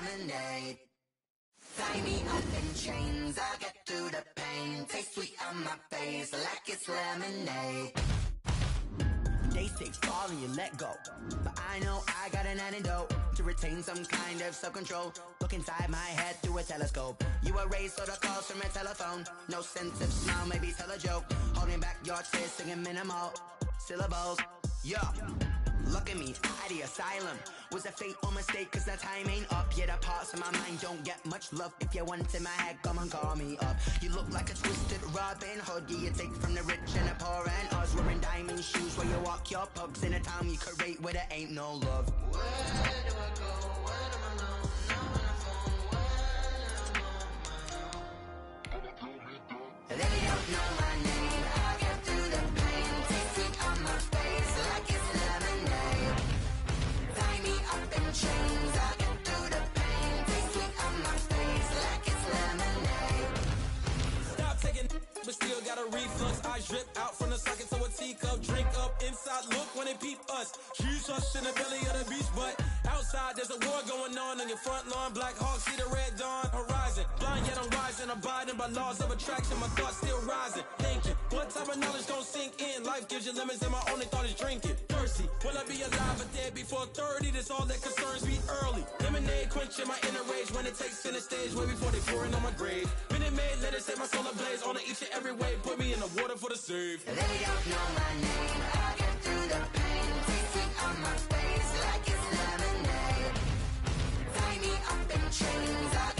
lemonade. Tie me up in chains, I'll get through the pain. Taste sweet on my face like it's lemonade. They say fall and you let go. But I know I got an antidote to retain some kind of self-control. Look inside my head through a telescope. You erase all the calls from a telephone. No sense of smile, maybe tell a joke. Holding back your tears, singing minimal syllables. Yeah. Look at me, at the asylum. Was a fate or mistake, cause the time ain't up. Yet the parts of my mind don't get much love. If you want in my head, come and call me up. You look like a twisted Robin Hood. Yeah, you take from the rich and the poor and us. Wearing diamond shoes where you walk your pugs in a town you create where there ain't no love. Where do I go? When am I alone? Now on I'm on my own. They don't got a reflux. Eyes drip out from the socket to a teacup. Drink up inside, look when they peep us. Choose us in the belly of the beast, but outside there's a war going on on your front lawn. Black Hawk, see the red dawn horizon. Blind yet I'm rising, abiding by laws of attraction. My thoughts still rising. Thinking, what type of knowledge gon' sink in? Life gives you lemons, and my only thought is drinking. Thirsty, will I be alive or dead before 30? That's all that concerns me early. Quenching my inner rage when it takes center stage, way before they pouring on my grave. Minute Maid, let it set my soul ablaze on each and every way. Put me in the water for the save. They don't know my name. I get through the pain. Sweet on my face like it's lemonade. Tie me up in chains. I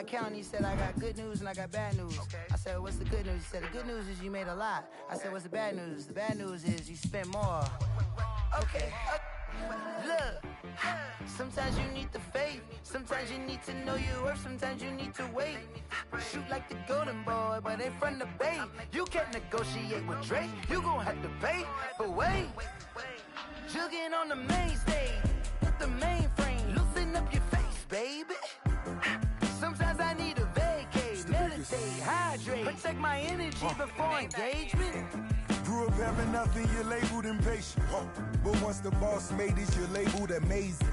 sat down with my accountant. He said, I got good news and I got bad news. I said, What's the good news? He said, The good news is you made a lot. I said, What's the bad news? The bad news is you spent more. Okay. Look, sometimes you need the faith. Sometimes you need to know your worth. Sometimes you need to wait. Shoot like the golden boy, but ain't from the bay. You can't negotiate with Drake. You gon' have to pay. But wait, jugging on the main stage. With the mainframe, loosen up your face, baby. Hydrate, protect my energy before engagement. Grew up having nothing, you're labeled impatient. But once the boss made it, you're labeled amazing.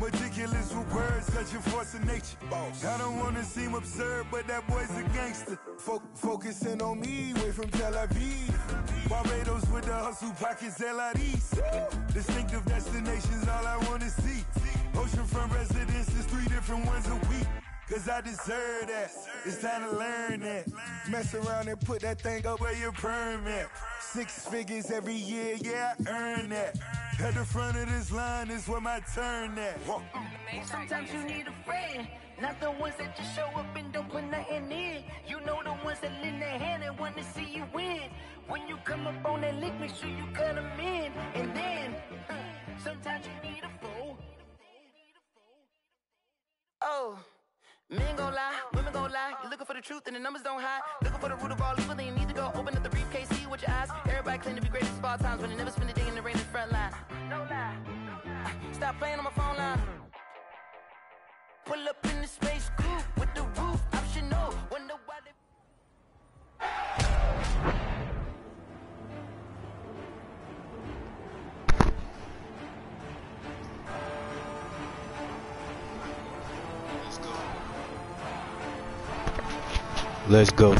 Meticulous with words, such a force of nature. I don't wanna seem absurd, but that boy's a gangster. Fo- focusing on me, way from Tel Aviv. Barbados with the hustle pockets, LIDs. Distinctive destinations, all I wanna see. Oceanfront residences, three different ones a week. Cause I deserve that. It's time to learn that. Mess around and put that thing up where your permit. Six figures every year, yeah, I earn that. At the front of this line is where my turn at. Sometimes you need a friend, not the ones that just show up and don't put nothing in. You know the ones that lend their hand and want to see you win. When you come up on that lick, make sure you cut 'em in. And then, sometimes you need a fool. Oh, men gon' lie, women gon' lie. You're looking for the truth and the numbers don't hide. Looking for the root of all evil, then you need to go open up the briefcase, see with your eyes. Everybody claim to be greatest of all times, but they never spend a day in the rain in the front line. No lie. Stop playing on my phone line. Pull up in the space coupe with the roof optional. Let's go.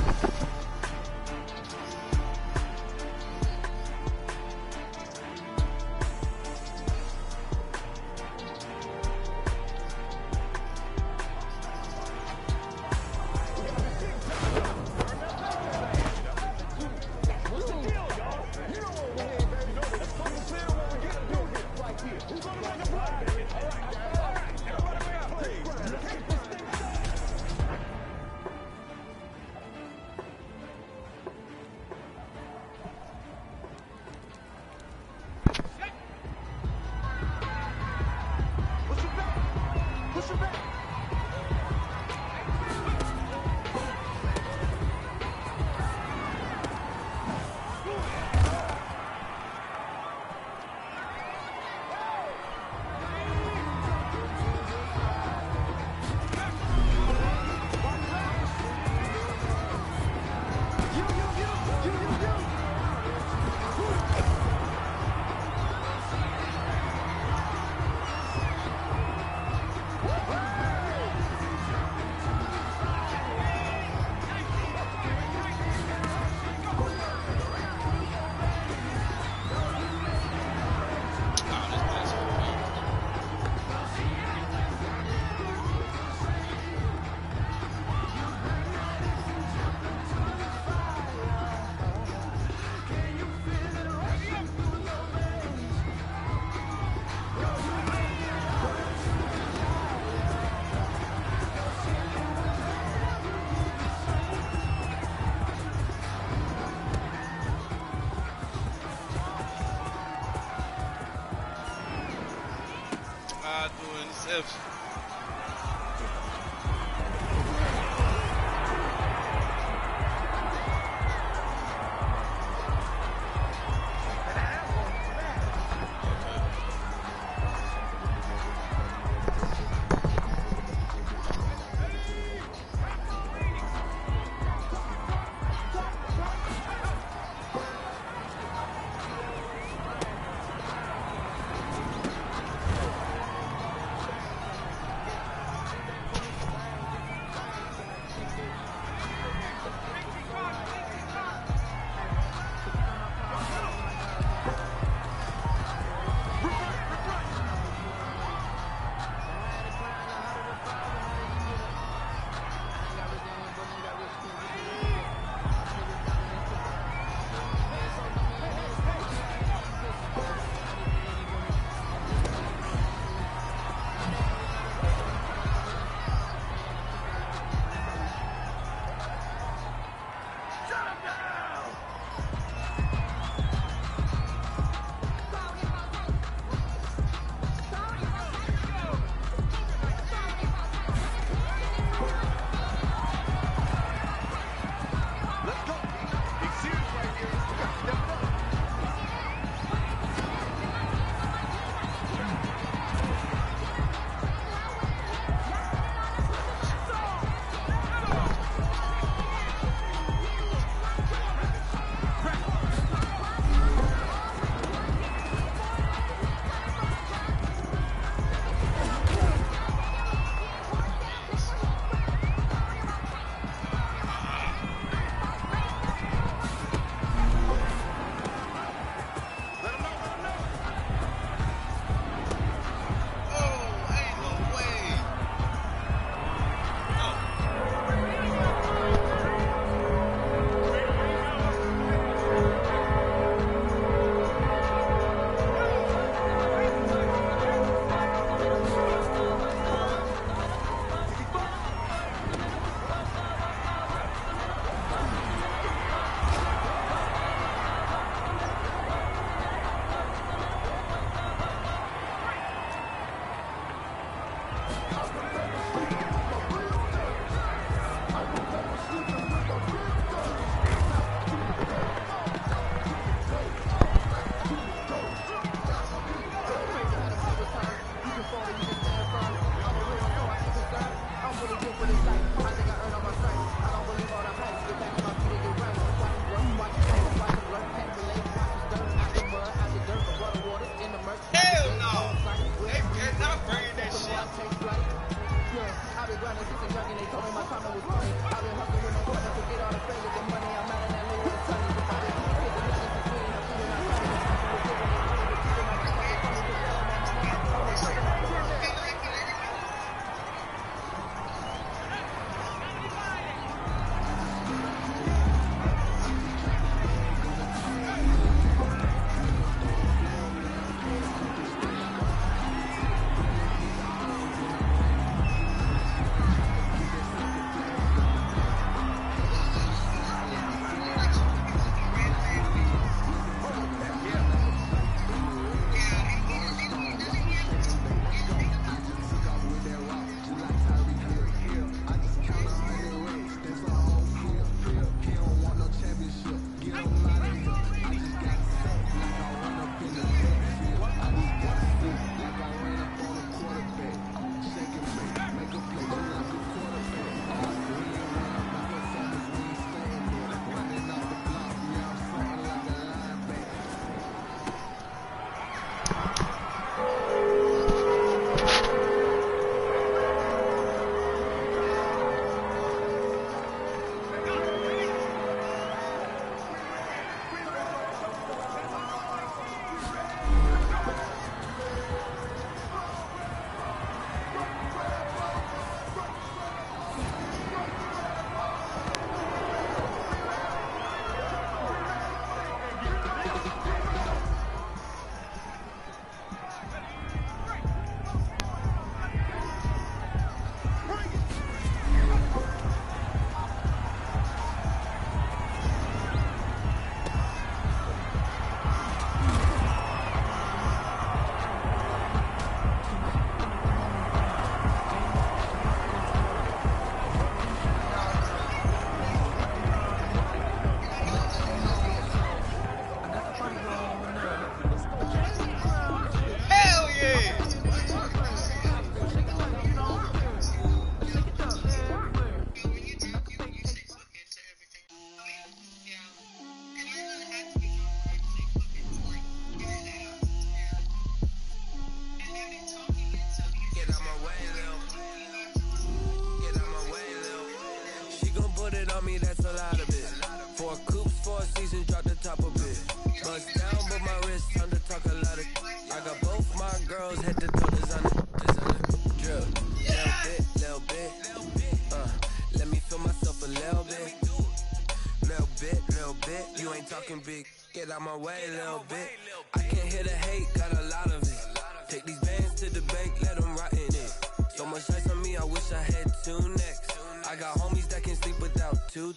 Out my way, a little bit. I can't hear the hate, got a lot of it. Take these bands to the bank, let them rot in it. So much ice on me, I wish I had two necks. I got homies that can sleep without two.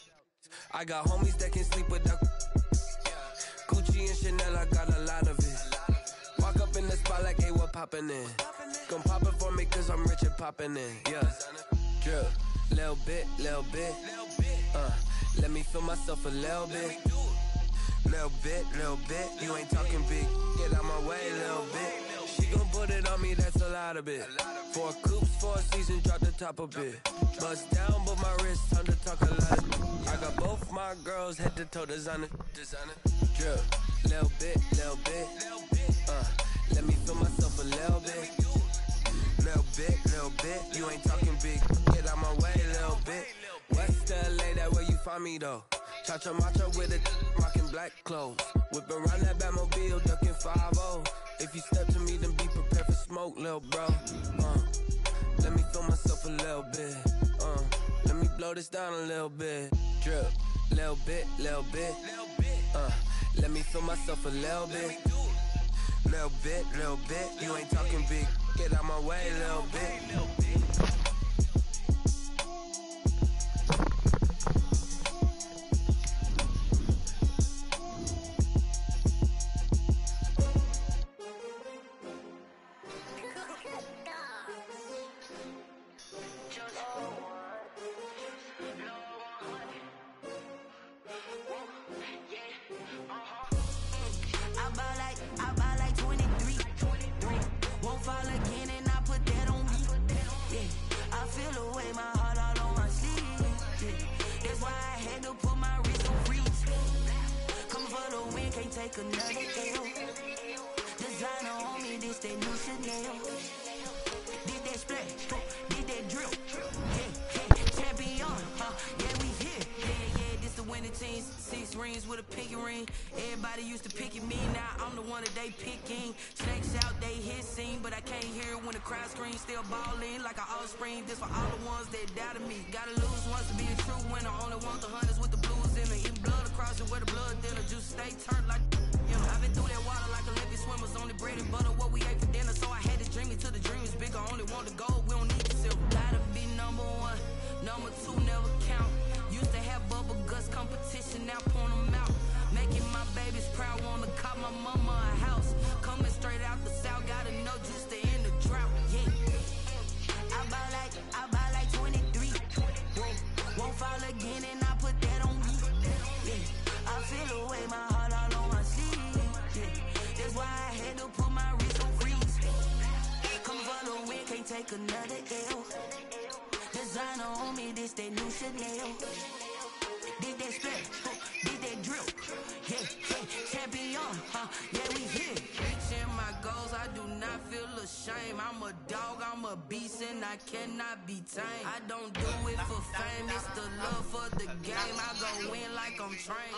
I got homies that can sleep without. Gucci and Chanel, I got a lot of it. Walk up in the spot like, hey, what poppin' in? Gon' pop it for me, cause I'm rich and poppin' in. Yeah. Drill. Little bit, little bit. Uh, let me feel myself a little bit. Little bit, little bit. You ain't talking big. Get out my way, little bit. She gon' put it on me, that's a lot of it. Four coops, four seasons, drop the top a bit. Bust down, but my wrist, time to talk a lot. I got both my girls, head to toe, designer, designer. Drill, little bit, little bit. Uh, let me feel myself a little bit. Little bit, little bit. You ain't talking big. Get out my way, little bit. West LA, that where you find me though. Chacha macha with a rocking clothes. Whip around that Batmobile, ducking 5 If you step to me, then be prepared for smoke, little bro. Uh, let me feel myself a little bit. Uh, let me blow this down a little bit. Drip, little bit, little bit. Uh, let me feel myself a little bit. Little bit, little bit. You ain't talking big. Get out my way, little bit. Take another L. Designer on me, this that new Chanel. Did that splash, did that drill. Yeah, yeah, champion, huh? Yeah, we here. Yeah, yeah, this the winning team. Six rings with a pinky ring. Everybody used to pick at me, now I'm the one that they picking. Snakes out, they hit scene, but I can't hear it when the crowd screams. Still balling like an offspring. This for all the ones that doubted me. Gotta lose once to be a true winner. Only want the hunters with the blues in it. Blood where the blood thinner. Juice stay turned like. Know, I've been through that water like Olympic swimmers. Only bread and butter, what we ate for dinner. So I had to dream it till the dream is bigger. Only want the gold, we don't need the silver. Gotta be number one. Number two never count. Used to have bubble guts competition, now point them out. Making my babies proud, wanna cop my mama a house. Coming straight out the south, gotta know just take another L. Designer on me, this that new Chanel. Did that splash, huh? did that drill. Yeah, yeah, champion, huh? Yeah, we here. Reaching my goals, I do not feel ashamed. I'm a dog, I'm a beast, and I cannot be tamed. I don't do it for fame, it's the love for the game. I go win like I'm trained.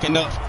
fucking up.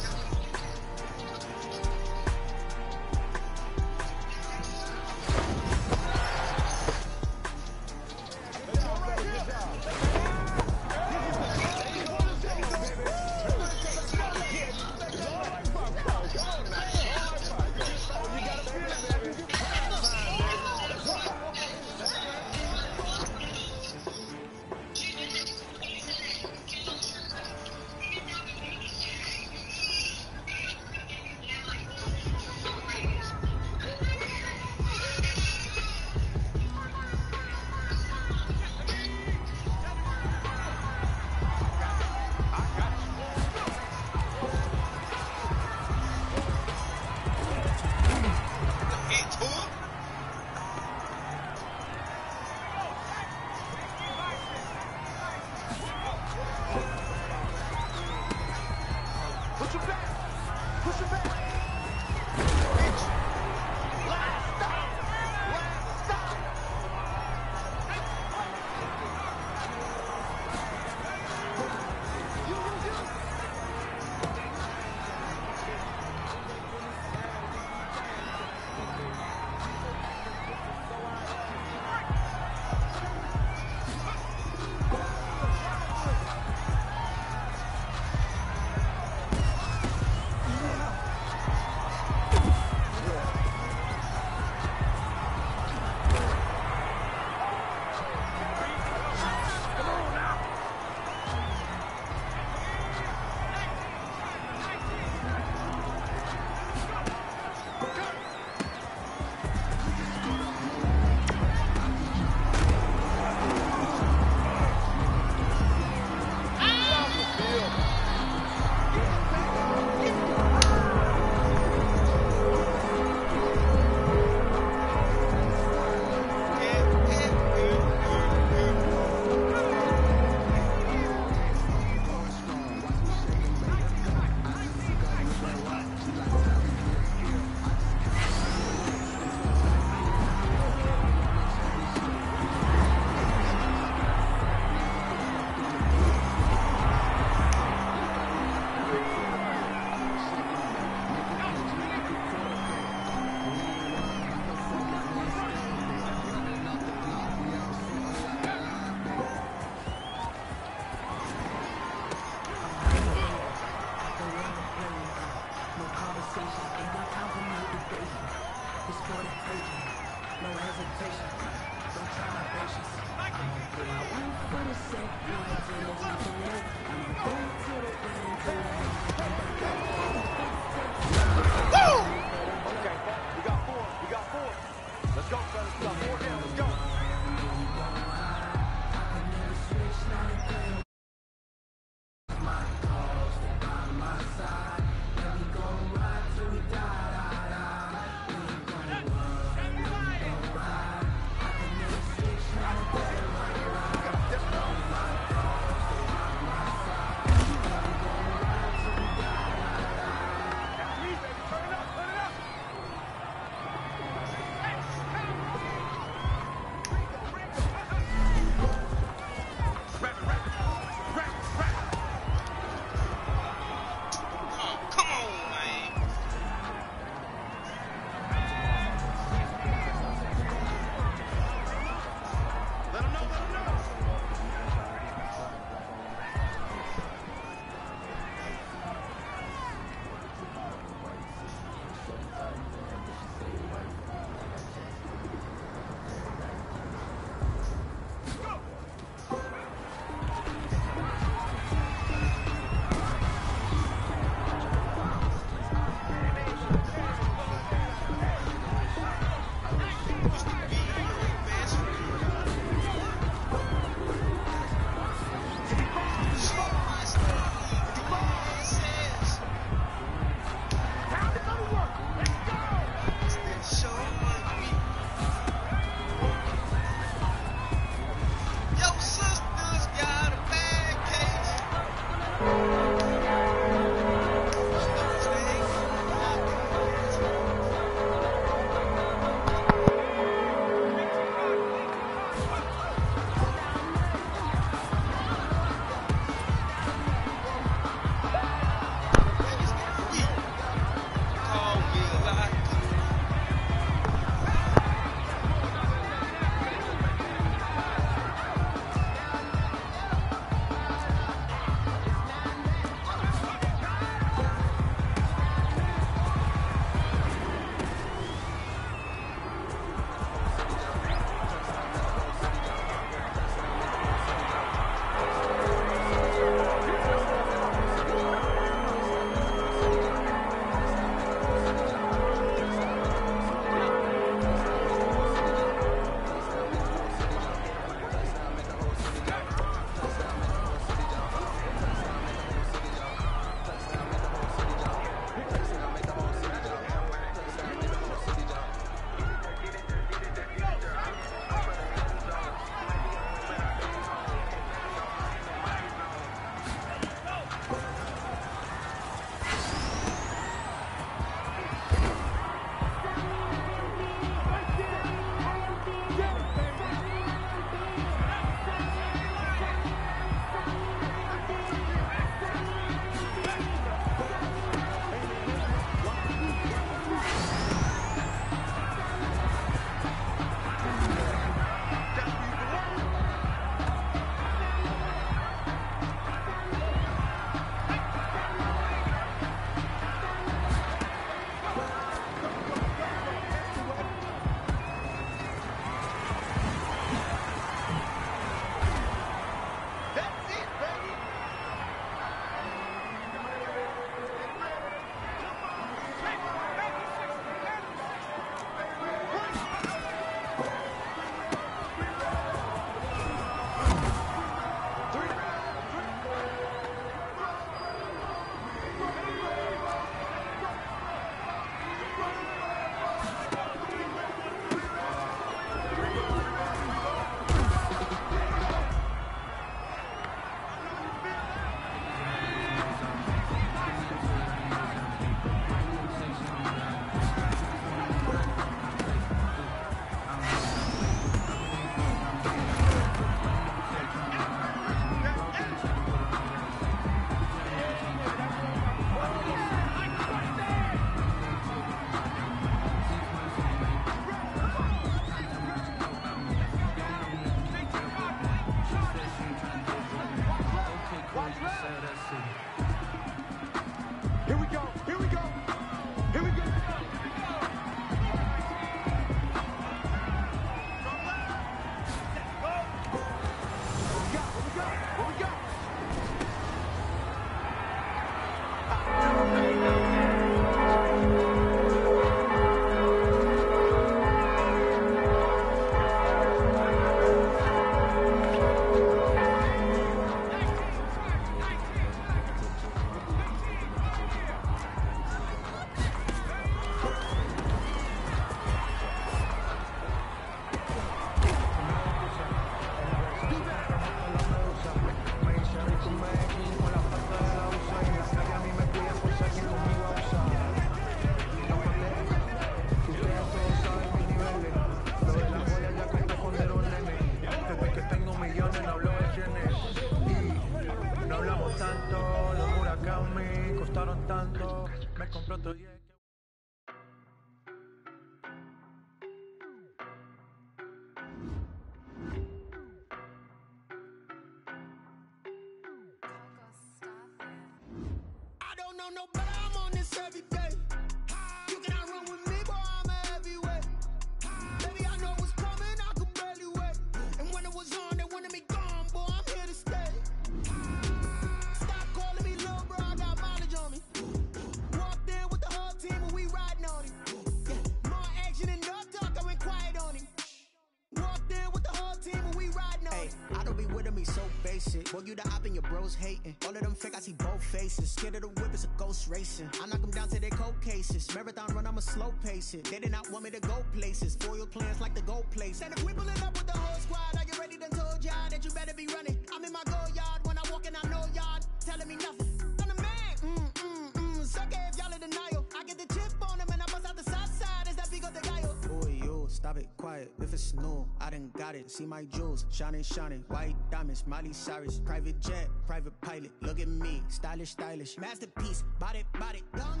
Bros hating. All of them fake, I see both faces. Scared of the whip, it's a ghost racing. I knock them down to their cold cases. Marathon run, I'ma slow pace it. They did not want me to go places. Foil plans like the gold place. And if we pulling up with the whole squad, are you ready? Done told y'all that you better be running. I'm in my go yard when I walk in, I know y'all telling me nothing. I'm the man. Mm, mm, mm. Suck if y'all in denial. I get the chip on them and I bust out the south side. Is that Vigo de Gallo? Boy, yo, stop it, quiet. If it's new, I done got it. See my jewels, shining, shining. White diamonds, Cyrus. Private jet, private pilot. Look at me, stylish, stylish. Masterpiece, body, body, done.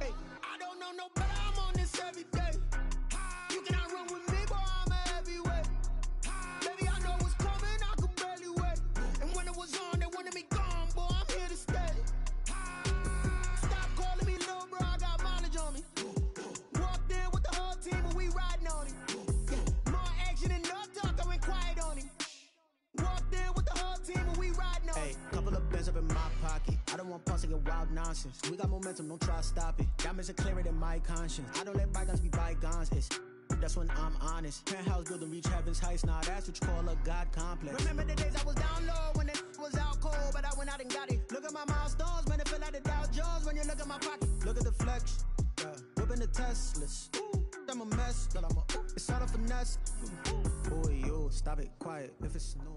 Hey, I don't know no I'm on this every day. Pocket. I don't want pause to get wild nonsense. We got momentum, don't try to stop it. Diamonds are clearer than my conscience. I don't let bygones be bygones. It's that's when I'm honest. Penthouse building reach heaven's heights. Now that's what you call a God complex. Remember the days I was down low when it was out cold, but I went out and got it. Look at my milestones, man, it feel like the Dow Jones when you look at my pocket. Look at the flex. Yeah. Whipping the Teslas. Ooh, I'm a mess, but I'm a. Ooh, it's all a finesse. Ooh, boy, yo, stop it, quiet. If it's new.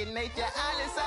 This is second nature.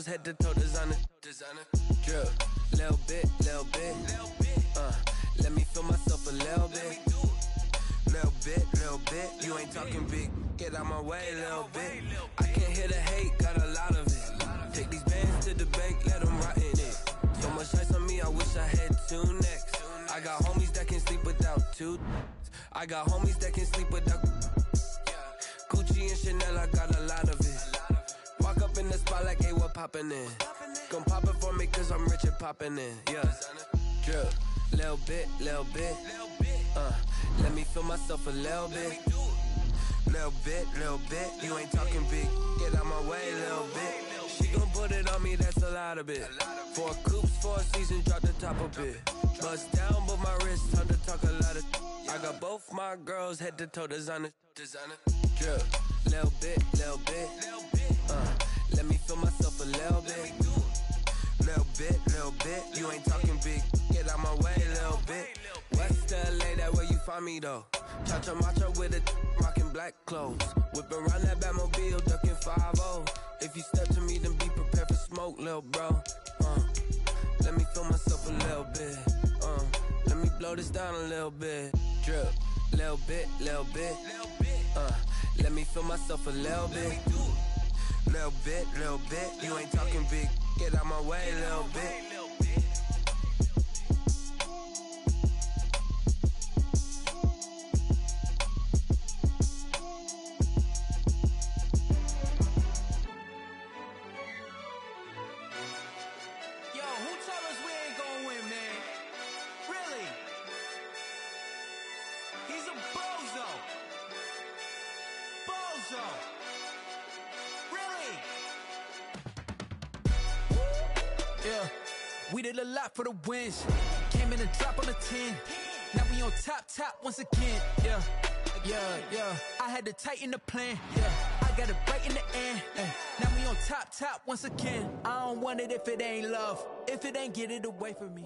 Girls head to toe designer, designer. Drip, little bit, little bit. Uh, let me feel myself a little bit. Little bit, little bit. You ain't talking big. Get out my way, little bit. I can't hear the hate, got a lot of it. Take these bands to the bank, let them rot in it. So much ice on me, I wish I had two necks. I got homies that can sleep without two. I got homies that Four coops, four seasons, drop the top a bit. Bust down, but my wrist, time to talk a lot of. I got both my girls head to toe designer, designer. Drip, little bit, little bit. Uh, let me feel myself a little bit. Little bit, little bit. You ain't talking big. Get out my way, little bit. West LA, that where you find me though. Cha-cha macha with a rocking black clothes. Whip around that Batmobile, ducking 5 If you step to me, then be prepared for smoke, little bro. Little bit. Uh, let me blow this down a little bit. Drip, little bit, little bit. Uh, let me feel myself a little bit. Little bit, little bit. You ain't talking big. Get out my way, little bit. We did a lot for the wins. Came in a drop on a 10. Now we on top, top once again. Yeah, yeah, yeah. I had to tighten the plan. Yeah, I got it right in the end. Now we on top, top once again. I don't want it if it ain't love. If it ain't, get it away from me.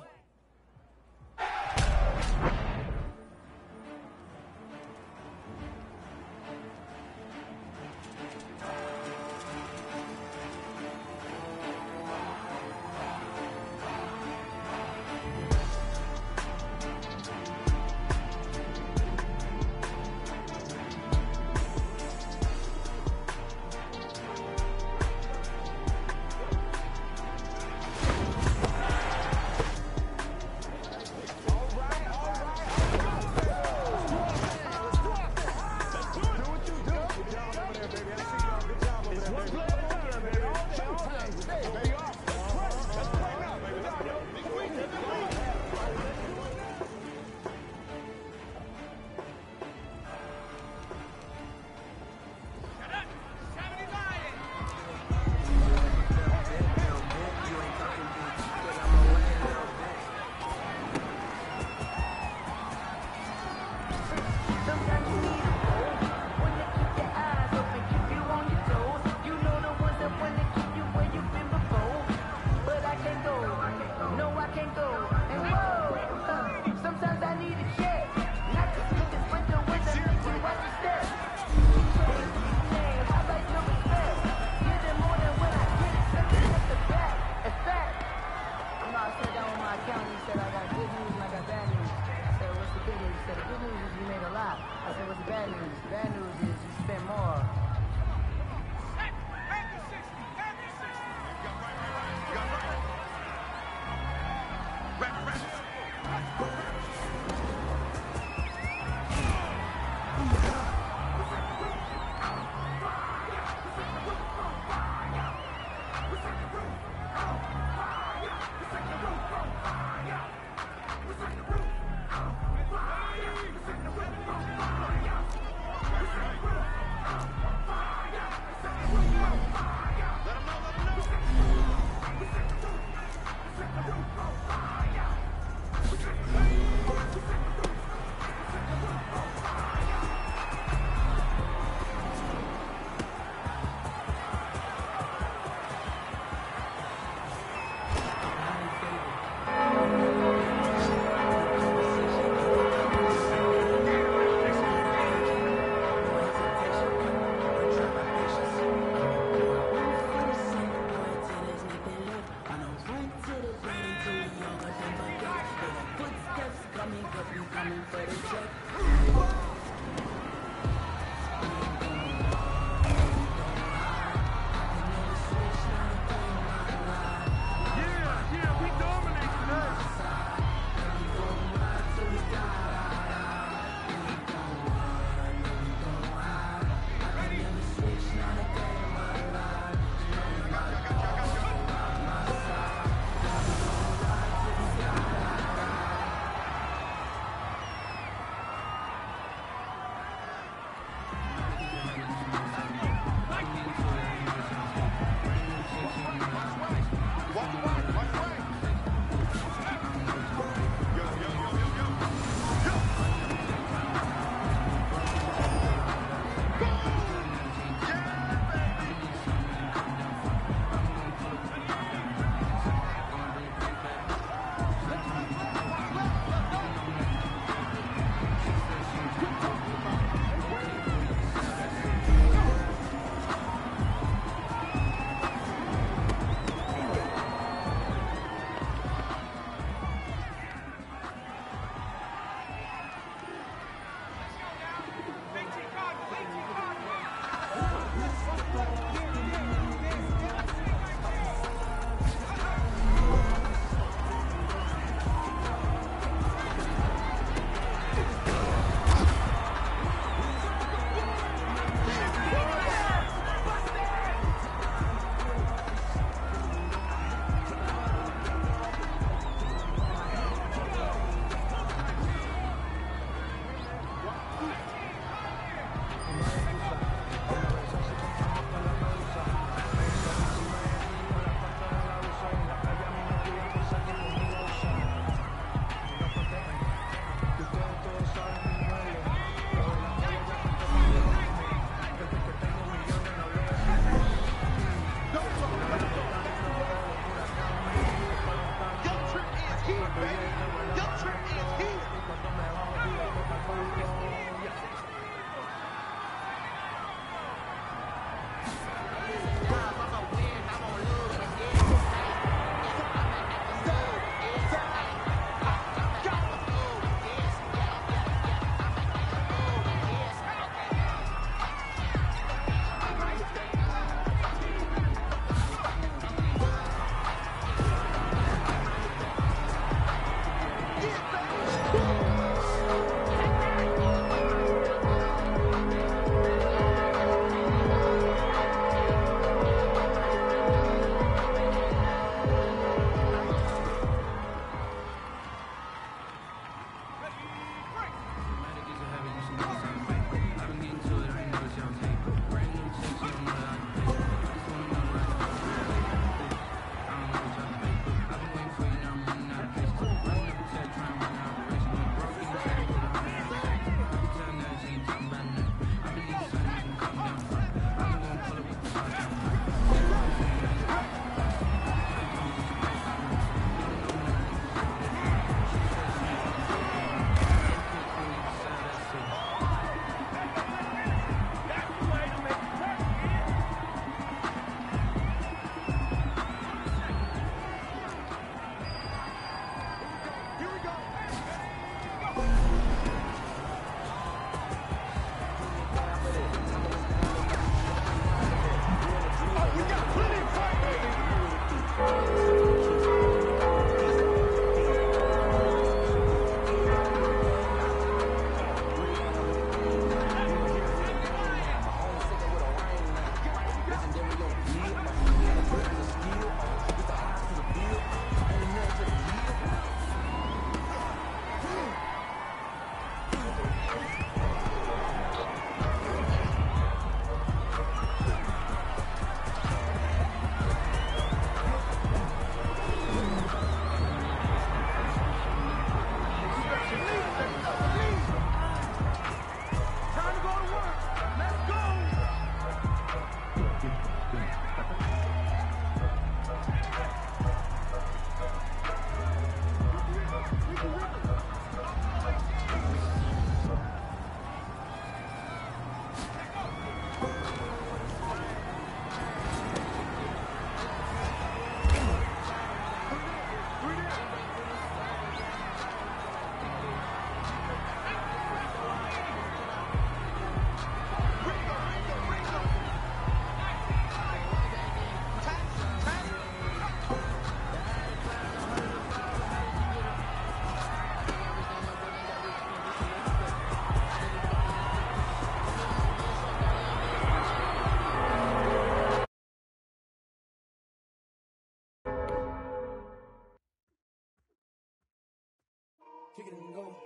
kick it and go,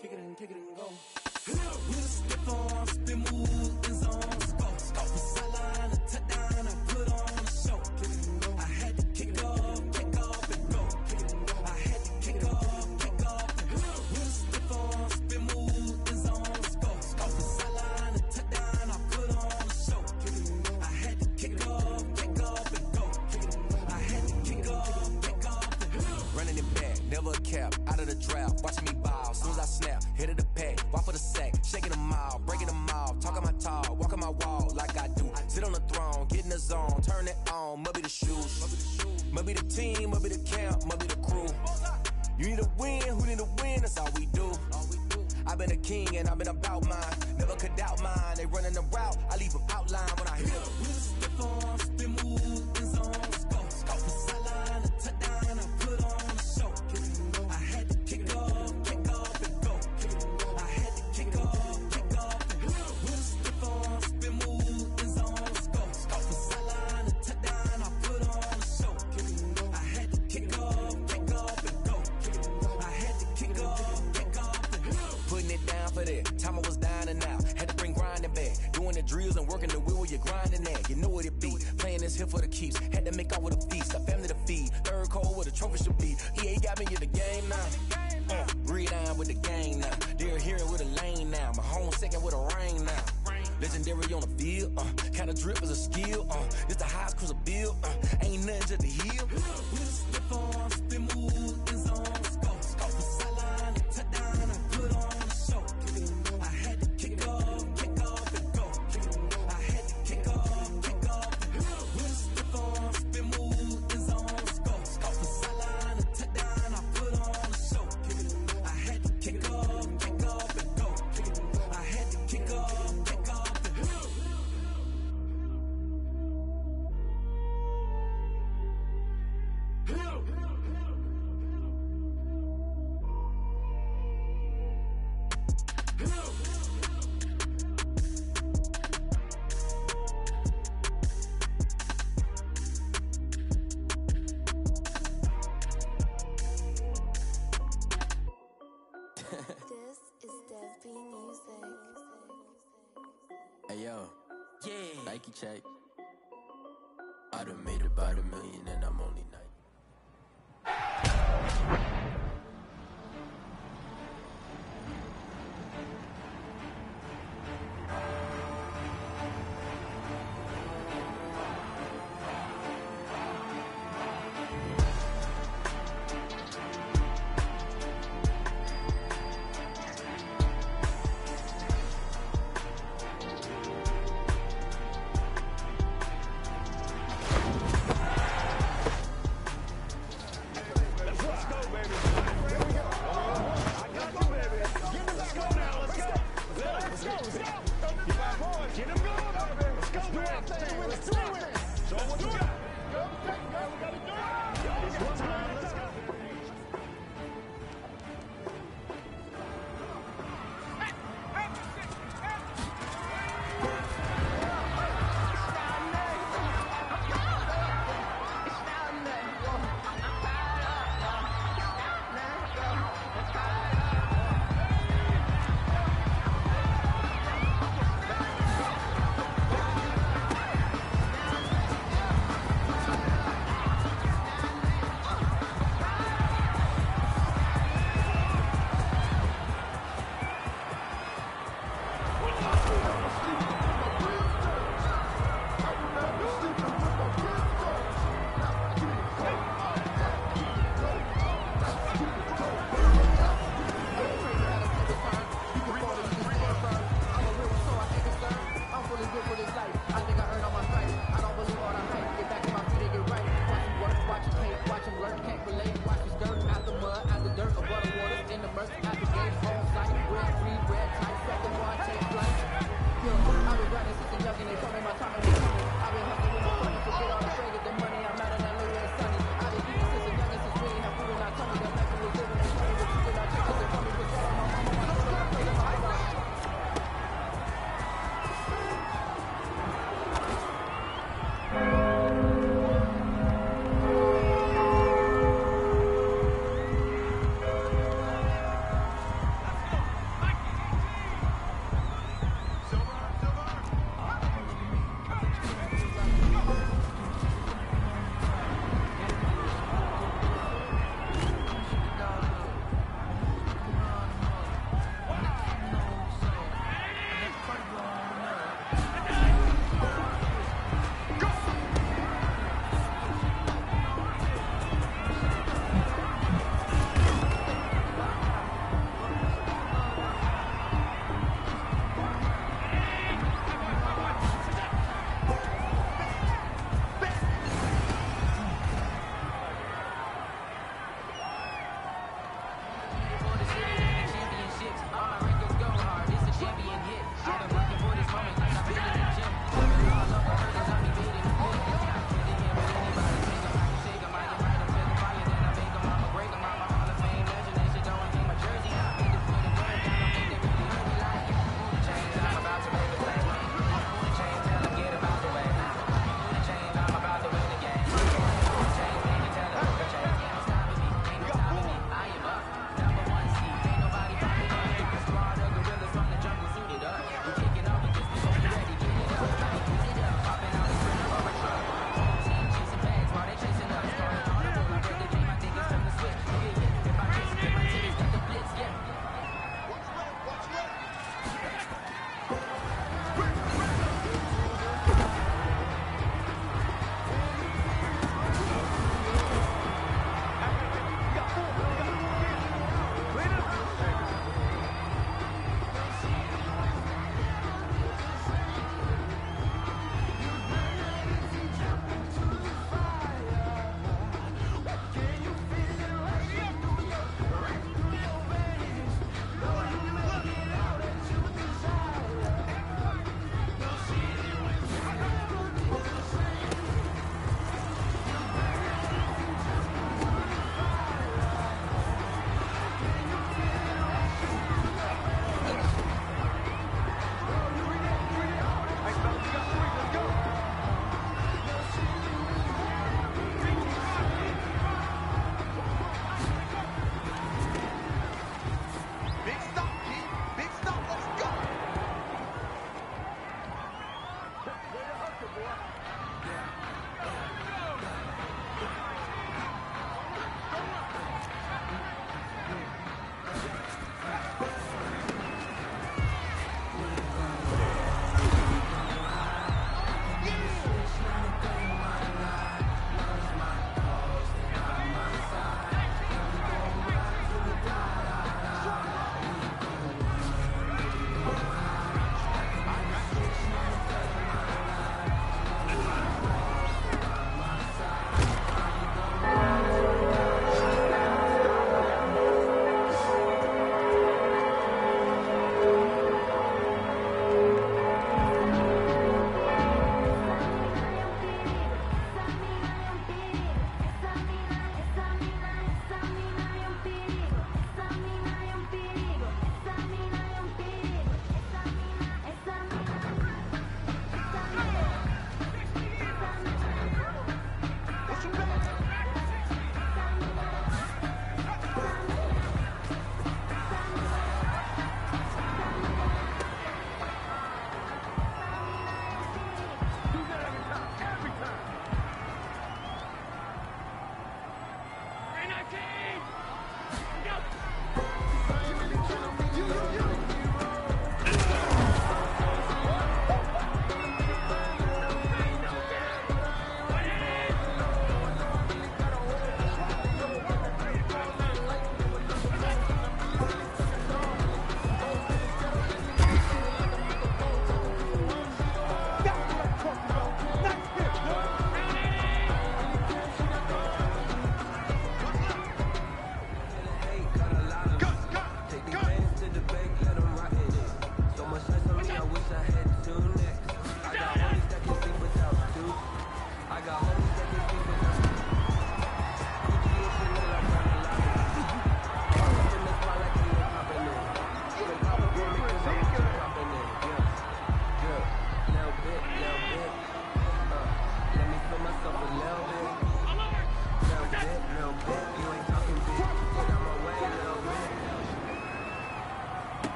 kick it and kick it and go. Little step on, spin move, and zone. is on, turn it on, must be the shoes. Must be the team, must be the camp, must be the crew. You need a win, who need a win, that's all we do. I've been a king and I've been about Hey yo, yeah. Nike check.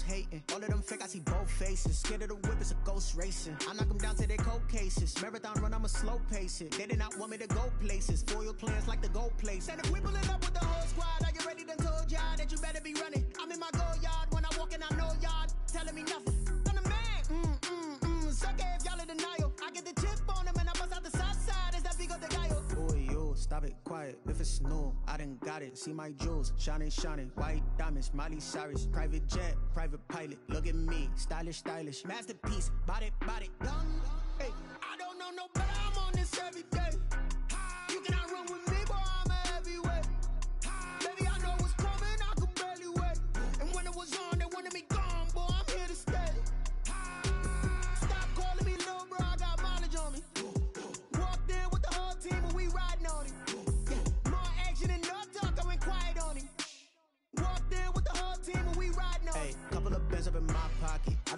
Hating. All of them fake, I see both faces. Scared of the whip, it's a ghost racing. I knock them down to their cold cases. Marathon run, I'ma slow pace it. They did not want me to go places. Foil plans like the gold place. And if we pulling up with the whole squad, are you ready? Done told y'all that you better be running. Done got it. See my jewels, shining, shining. White diamonds, Miley Cyrus. Private jet, private pilot. Look at me, stylish, stylish. Masterpiece, body, body, young. Hey, I don't know no I'm on this every day.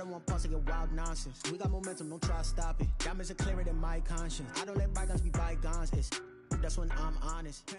Don't want pause to get wild nonsense. We got momentum, don't try to stop it. Diamonds are clearer than my conscience. I don't let bygones be bygones. It's that's when I'm honest.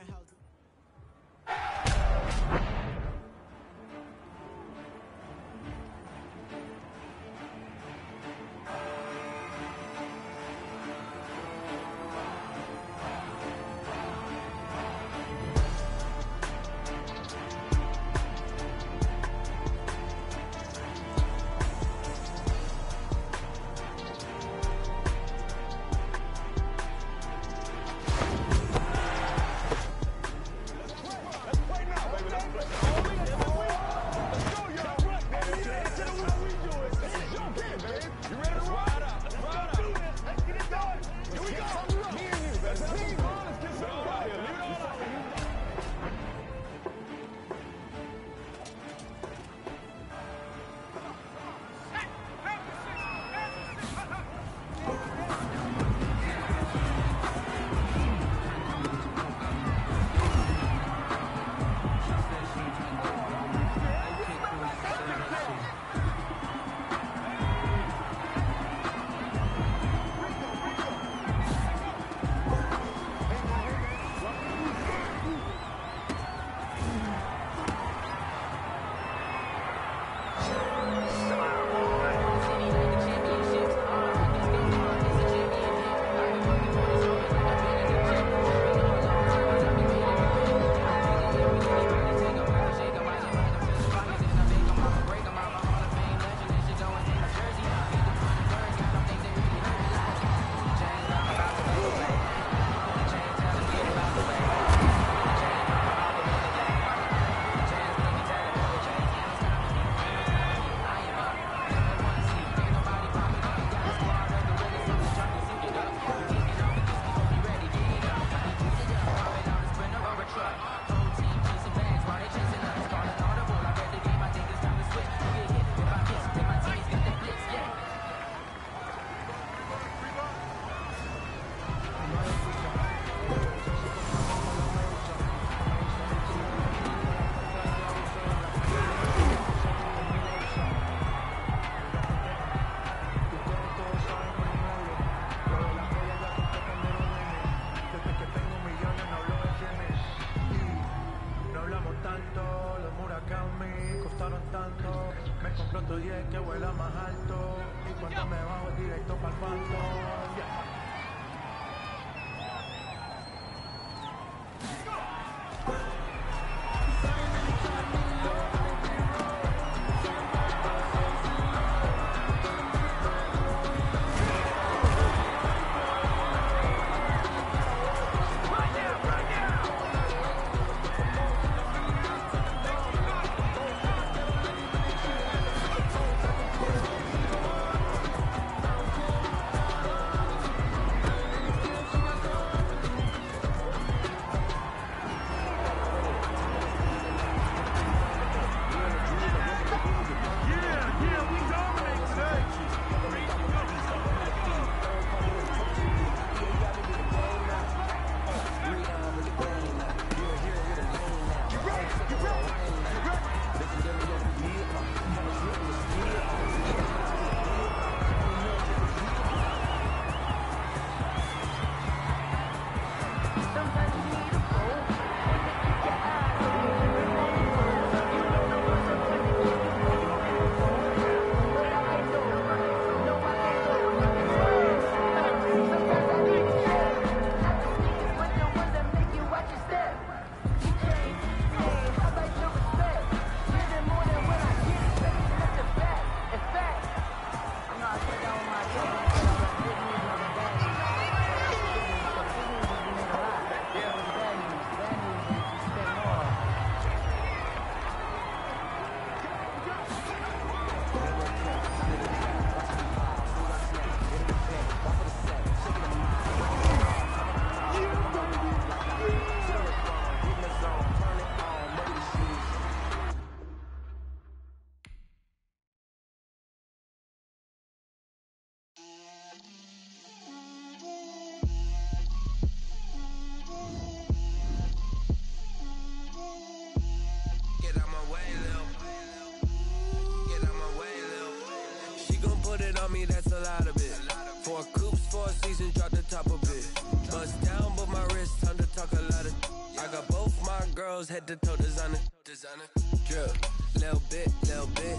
Head to toe designer. Designer. Drip, little bit, little bit.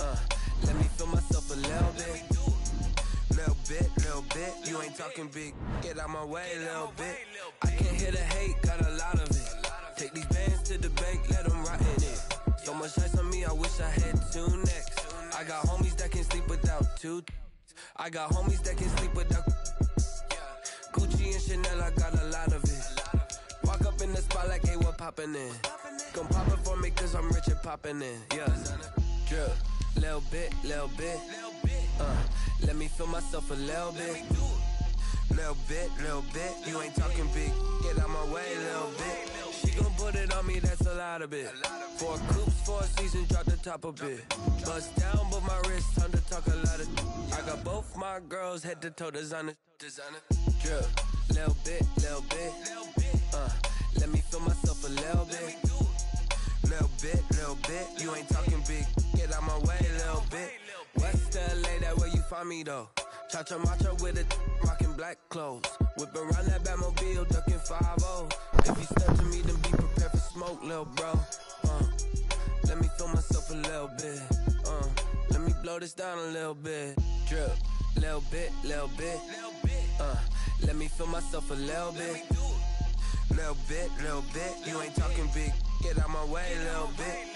Uh, let me feel myself a little bit. Little bit, little bit. You ain't talking big. Get out my way, little bit. I can't hear the hate, got a lot of it. Take these bands to the bank, let them rot in it. So much ice on me, I wish I had two necks. I got homies that can sleep without two. I got homies that can little bit. Little bit, little bit. You ain't talking big. Get out my way, little bit. She gon' put it on me, that's a lot of it. Four coops, four seasons, drop the top a bit. Bust down, but my wrist, time to talk a lot of. I got both my girls head to toe designer. Designer. Drip, little bit, little bit. Uh, let me feel myself a little bit. Little bit, little bit. You ain't talking big. Get out my way, little bit. West LA, that where you find me though. Cha cha macha with it, rocking black clothes. Whip around that Batmobile, ducking 5 If you step to me, then be prepared for smoke, little bro. Uh, let me feel myself a little bit. Uh, let me blow this down a little bit. Drip, little bit, little bit. Uh, let me feel myself a little bit. Little bit, little bit. You ain't talking big. Get out my way, little bit.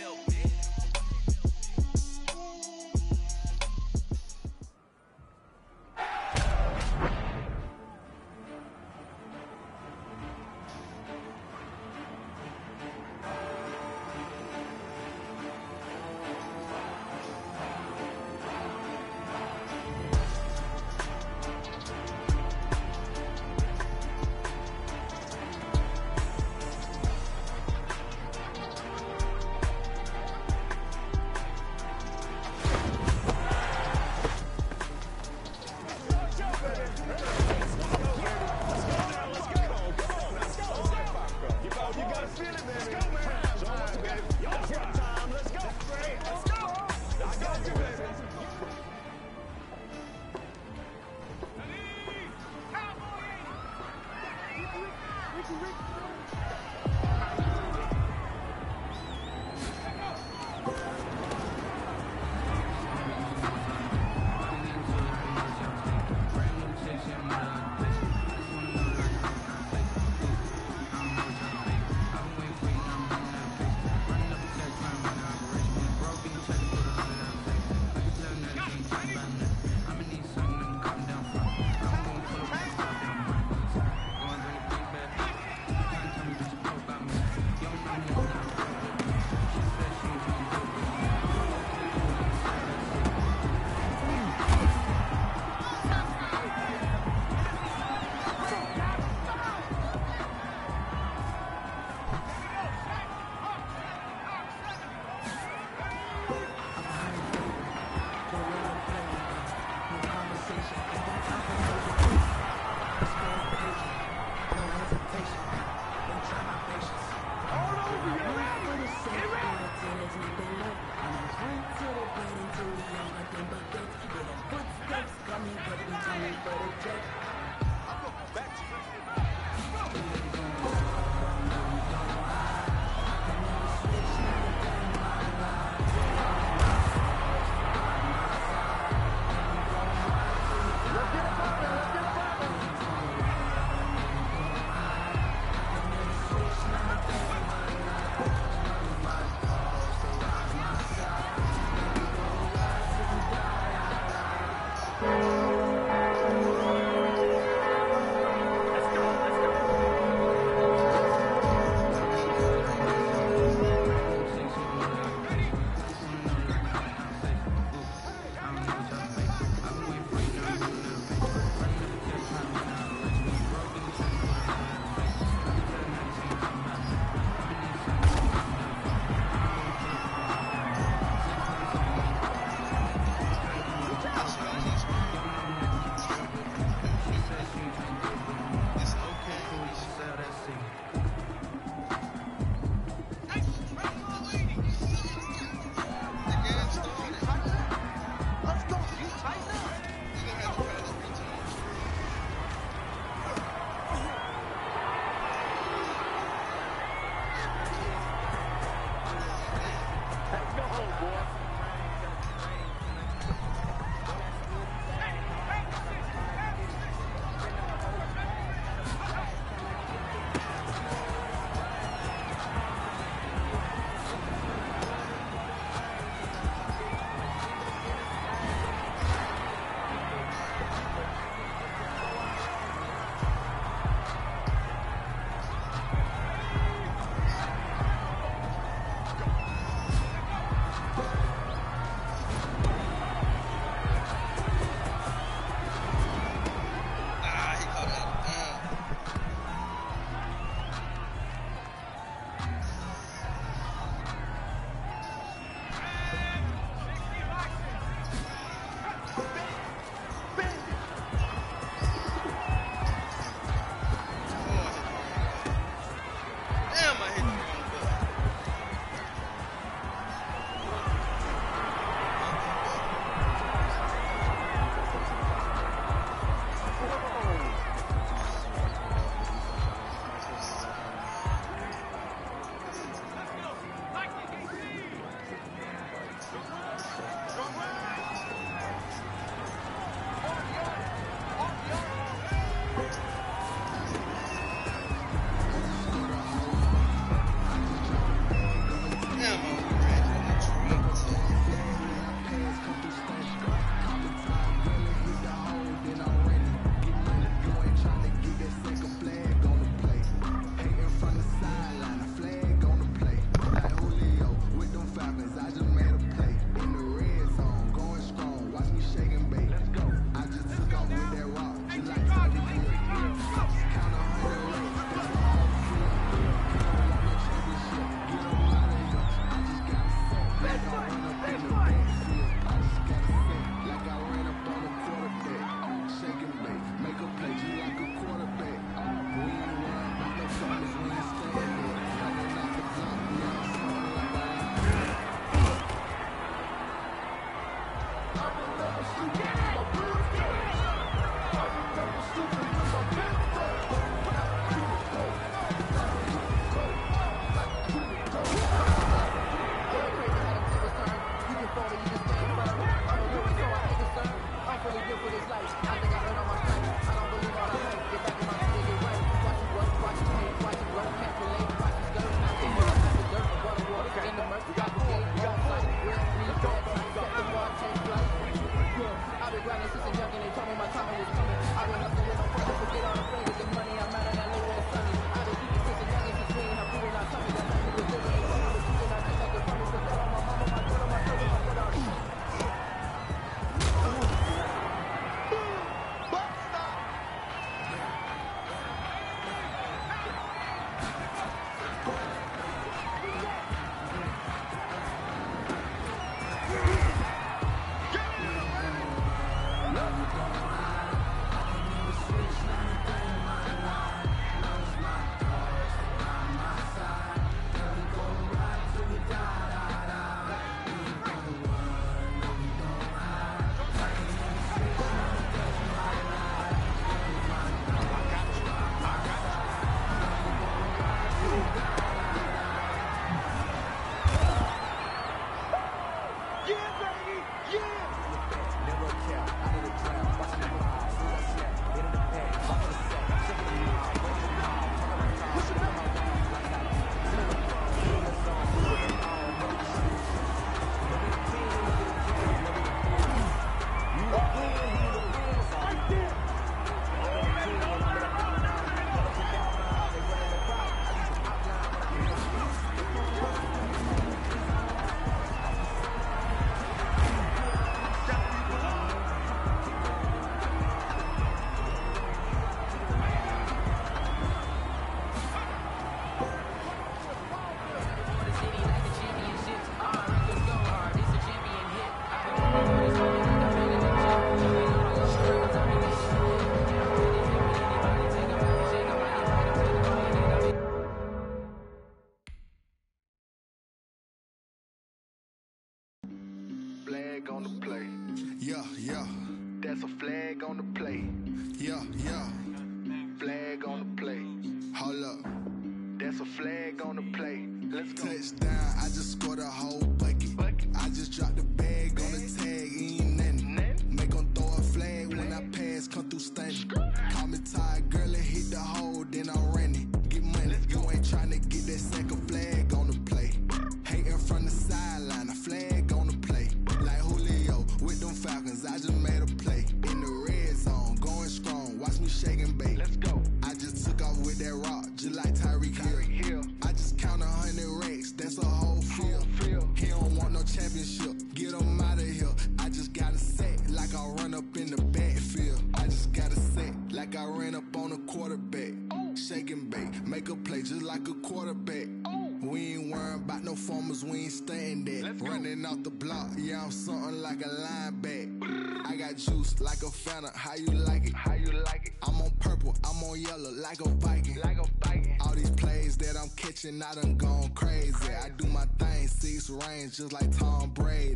Performers, we ain't stunting that. Running off the block, yeah, I'm something like a linebacker. I got juice like a Fanta, how you like it? How you like it? I'm on purple, I'm on yellow, like a Viking. Like a Viking. All these plays that I'm catching, I done gone crazy. I do my thing, six range, just like Tom Brady.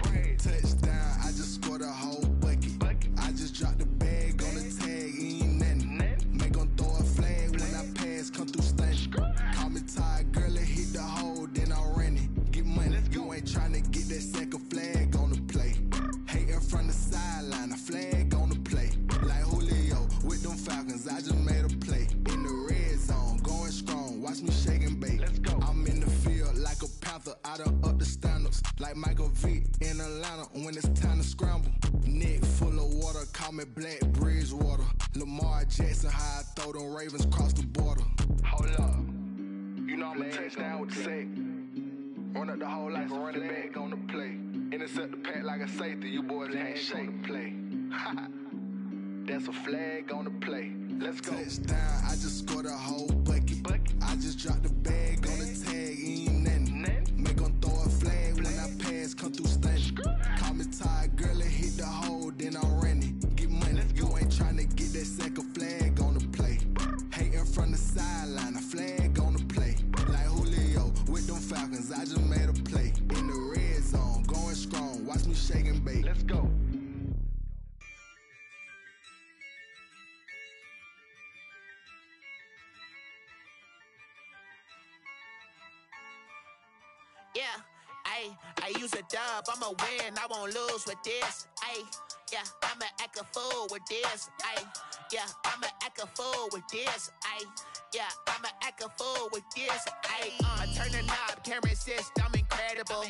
fools with this. Ayy, yeah, I'ma act a fool with this. Ayy, yeah, I'ma act a fool with this. Ayy, yeah, I'ma act a fool with this. Ayy, uh, turn the knob, can't resist, I'm incredible.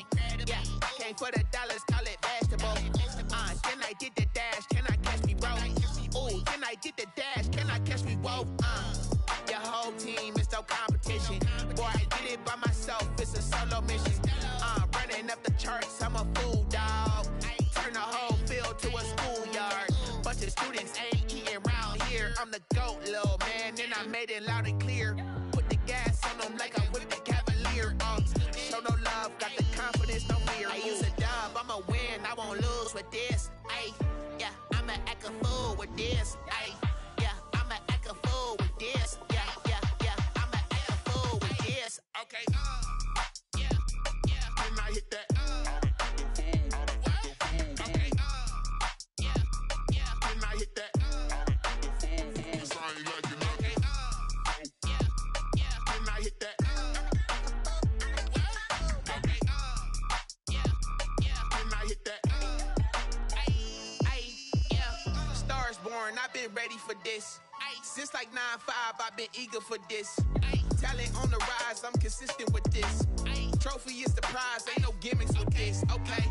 Yeah, I came for the dollars, call it vegetable. Uh, then I did the dash, can I catch me, bro? Ooh, then I did the dash, can I catch me, whoa? Uh, your whole team is no competition. Boy, I did it by myself, it's a solo mission. Uh, running up the charts, I'm a fool. Little man, and I made it loud and clear. Put the gas on them like I'm with the Cavalier. Uh, show no love, got the confidence, no fear. I use a dub, I'ma win, I won't lose with this. Ay, yeah, I'ma act a fool with this. Eager for this. Talent on the rise, I'm consistent with this. Trophy is the prize, ain't no gimmicks with this. Okay,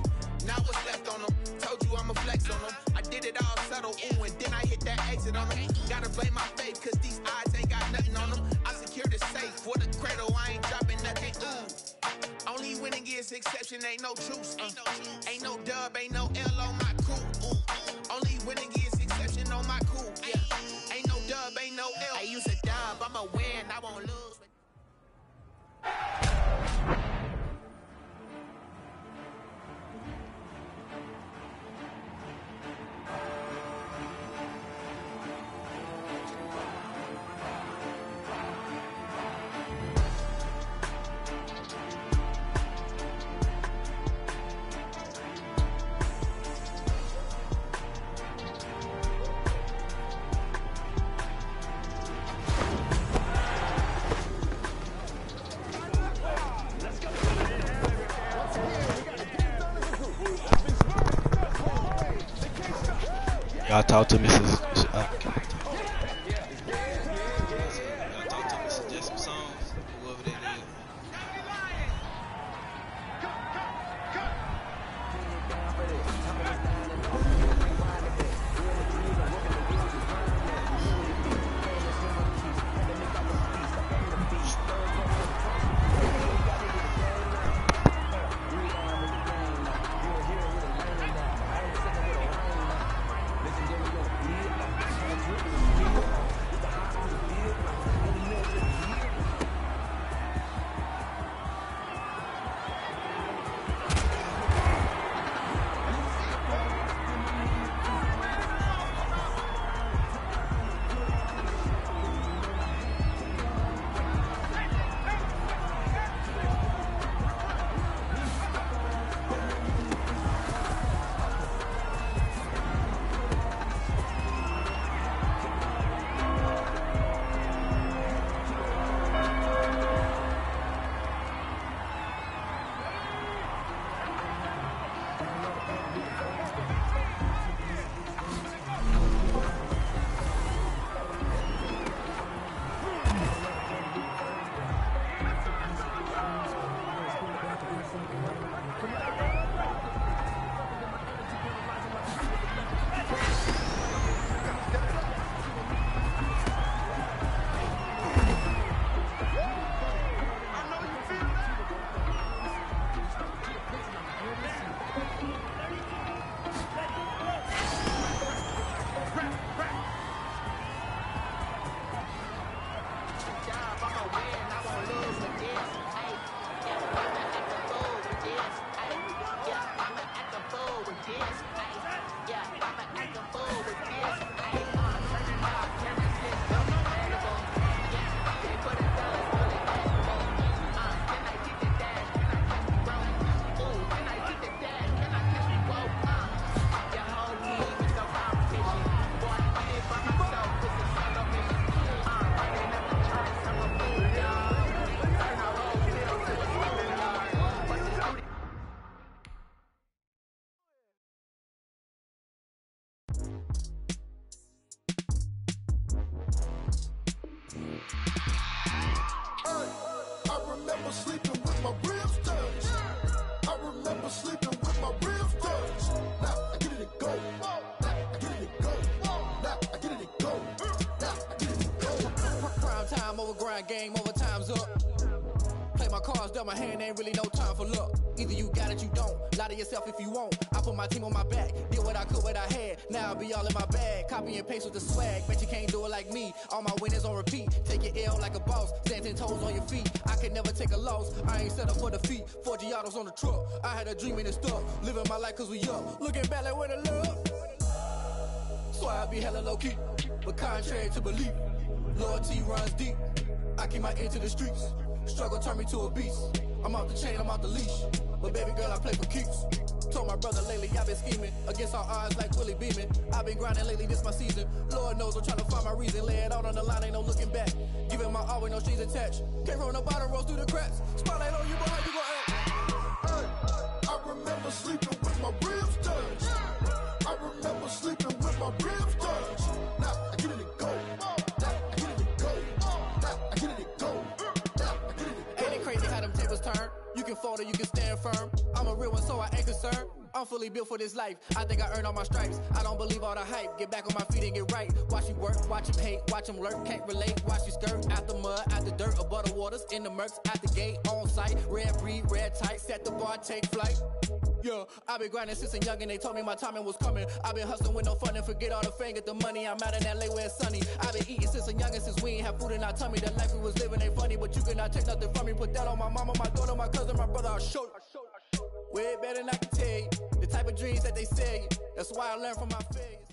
now what's left on them? Told you I'ma flex on them. I did it all subtle, ooh, and then I hit that exit on them. Gotta blame my faith, cause these odds ain't got nothing on them. I secured the safe for the cradle, I ain't dropping nothing, ooh. Only winning is exception, ain't no truce. Uh, ain't no dub, ain't no L on my my my hand, ain't really no time for luck. Either you got it, you don't. Lie to yourself if you won't. I put my team on my back, did what I could, what I had. Now I'll be all in my bag. Copy and paste with the swag. Bet you can't do it like me. All my winners on repeat. Take your L like a boss. Ten toes on your feet. I can never take a loss. I ain't set up for defeat. Forgiatos on the truck. I had a dream and it stuck. Living my life cause we up. Looking back like where the love. So I be hella low key. But contrary to belief, loyalty runs deep. I keep my ear to the streets. Struggle turned me to a beast. I'm off the chain, I'm off the leash. But baby girl, I play for keeps. Told my brother lately, I've been scheming against all odds like Willie Beamen. I've been grinding lately, this my season. Lord knows I'm trying to find my reason. Lay it out on the line, ain't no looking back. Giving my all with no strings attached. Came from the bottom, rose through the cracks. Spotlight on you, boy, how you gon' act? Hey, I remember sleeping can fold or you can stand firm. I'm a real one, so I ain't concerned. I'm fully built for this life. I think I earned all my stripes. I don't believe all the hype. Get back on my feet and get right. Watch you work, watch him hate, watch him lurk. Can't relate, watch you skirt. Out the mud, out the dirt, above the waters, in the murks, at the gate, on site. Red breed, red tight, set the bar, take flight. Yeah, i been grinding since a young and they told me my timing was coming. i been hustling with no fun and forget all the fame, get the money. I'm out in LA where it's sunny. i been eating since a young and since we ain't have food in our tummy. The life we was living ain't funny, but you cannot take nothing from me. Put that on my mama, my daughter, my cousin, my brother. I'll show you. Way better than I can tell you. The type of dreams that they sell you. That's why I learned from my failures.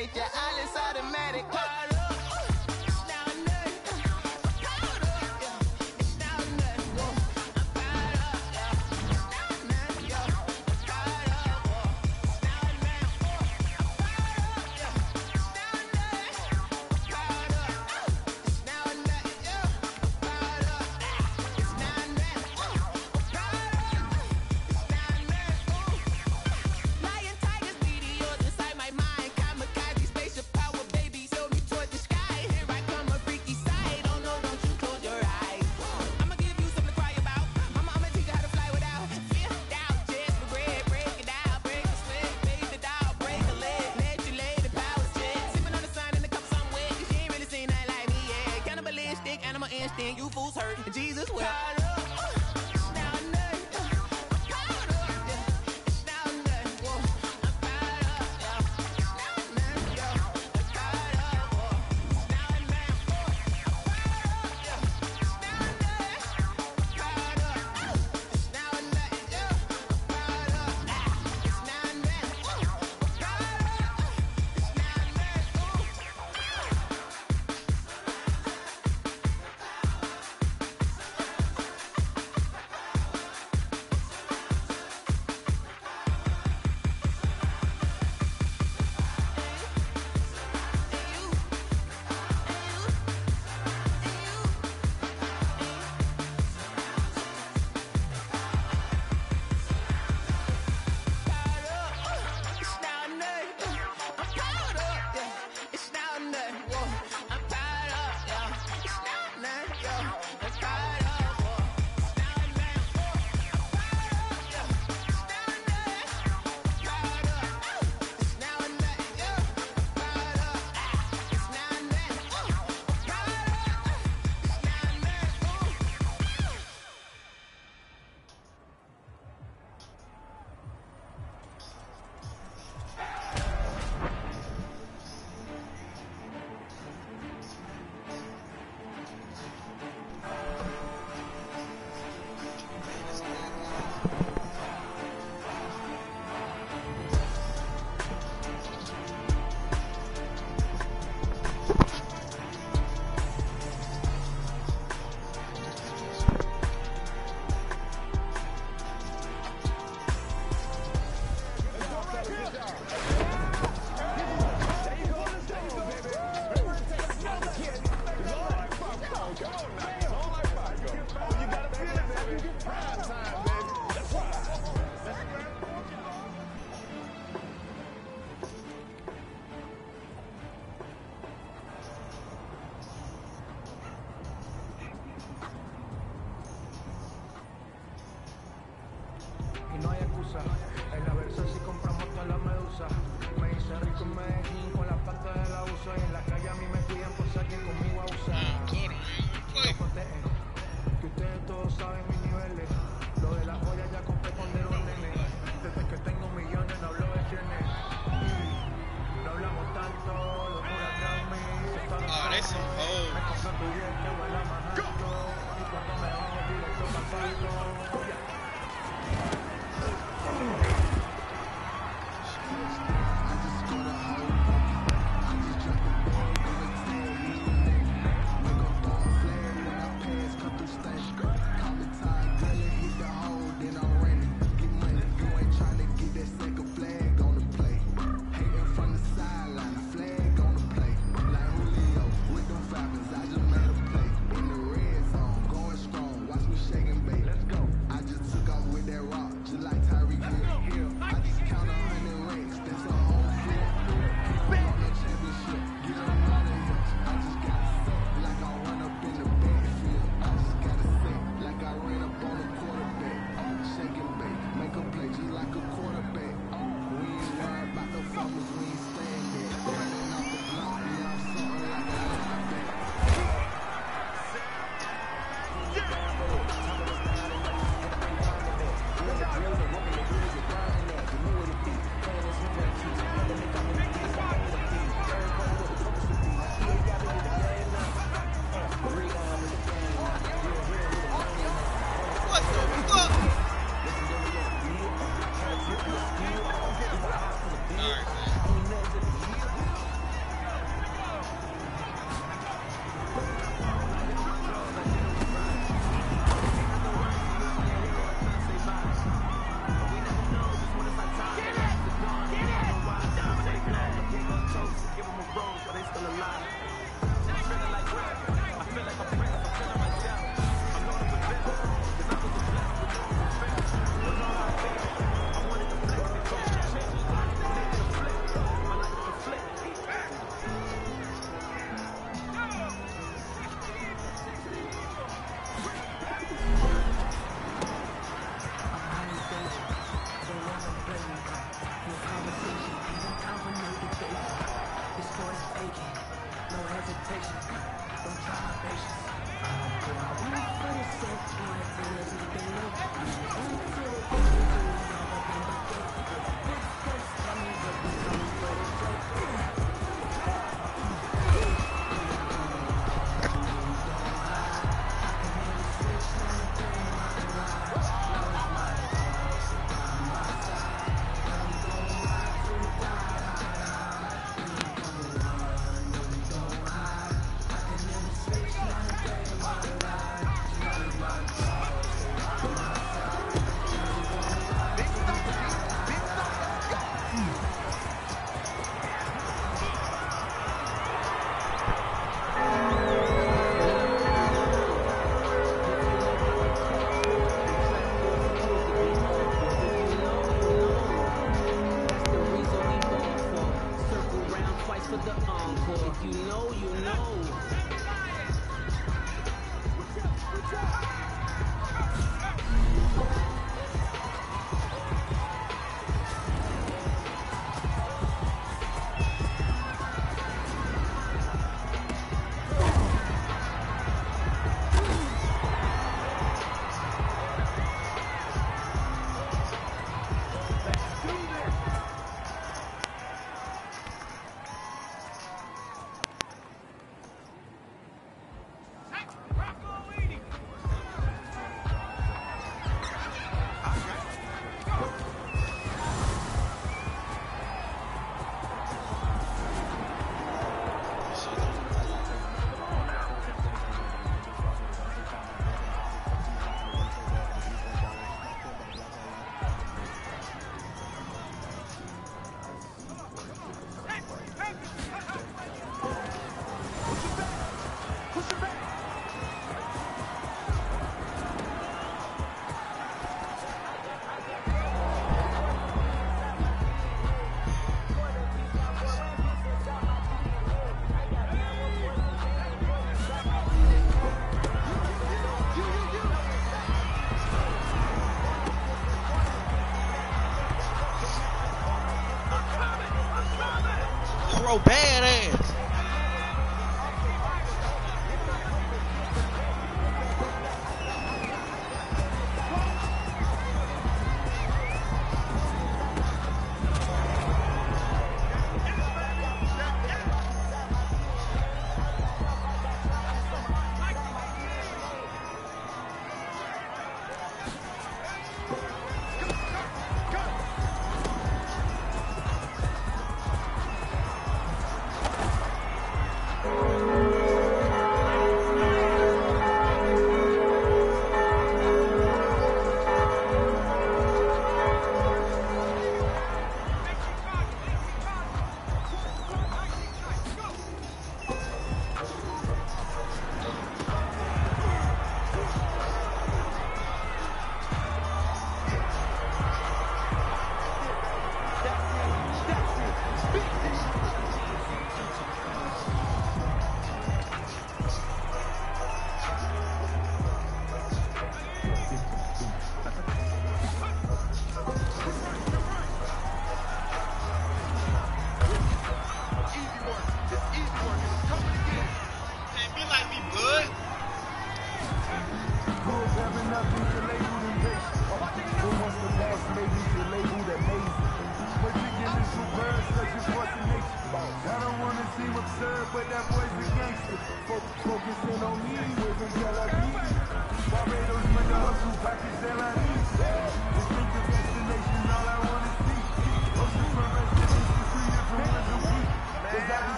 Nature. Jesus wept.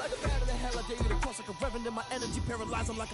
Like a bat of the hell, I dare you to cross like a reverend in my energy paralyzed. I'm like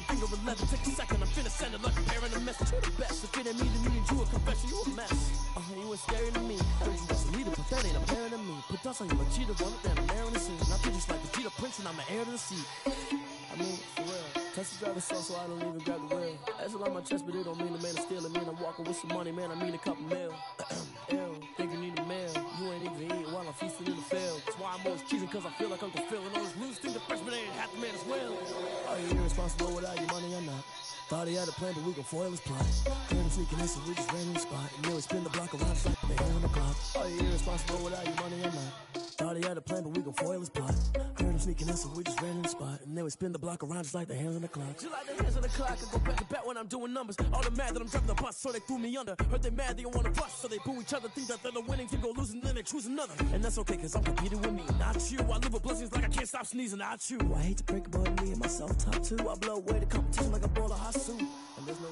you irresponsible without your money? I'm not. Thought he had a plan, but we can foil his plot. Heard him freaking us, so we just ran in the spot. And then we spin the block around just like the clock. Are you irresponsible without your money? I'm not. Thought he had a plan, but we can foil his plot. Him sneaking us, so we just ran in the spot. And then we spin the block around just like the hands on the clock. Just like the hands on the clock, I go back to back when I'm doing numbers. All the mad that I'm driving the bus, so they threw me under. Heard they mad, they don't wanna bust, so they boo each other. Think that they're the winning team, go losing, then they choose another. And that's okay, cause I'm competing with me, not you. I live with blessings like I can't stop sneezing, not you. I hate to break but me and myself top two. I blow away the competition like a ball of hot soup. And there's no.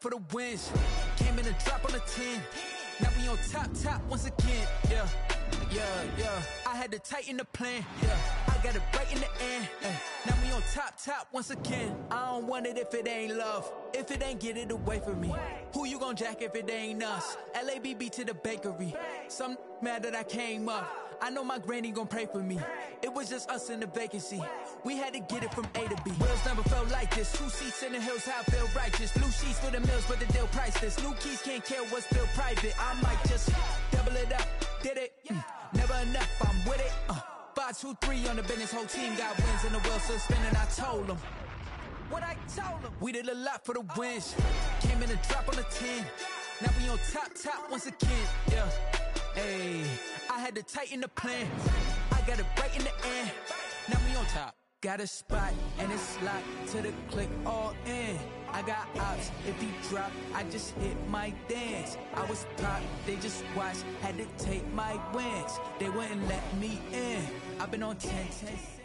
For the wins. Came in a drop on a 10. Now we on top, top once again. Yeah, yeah, yeah. I had to tighten the plan. Yeah, I got it right in the end. Now we on top, top once again. I don't want it if it ain't love. If it ain't, get it away from me. Who you gon' jack if it ain't us? LABB to the bakery. Some mad that I came up. I know my granny gon' pray for me. Was just us in the vacancy. We had to get it from A to B. Wheels never felt like this. Two seats in the hills, how I feel righteous. Blue sheets for the mills, but the deal priceless. New keys can't care what's still private. I might just double it up. Did it? Mm, never enough. I'm with it. Uh, five, two, three on the business. Whole team got wins in the wheel still spinning. I told them. What I told them. We did a lot for the wins. Came in a drop on the 10. Now we on top, top once again. Yeah. Hey, I had to tighten the plan. Got it right in the end. Now we on top. Got a spot and it's locked to the click all in. I got ops. If he drop, I just hit my dance. I was top, they just watched. Had to take my wins. They wouldn't let me in. I've been on 10 10.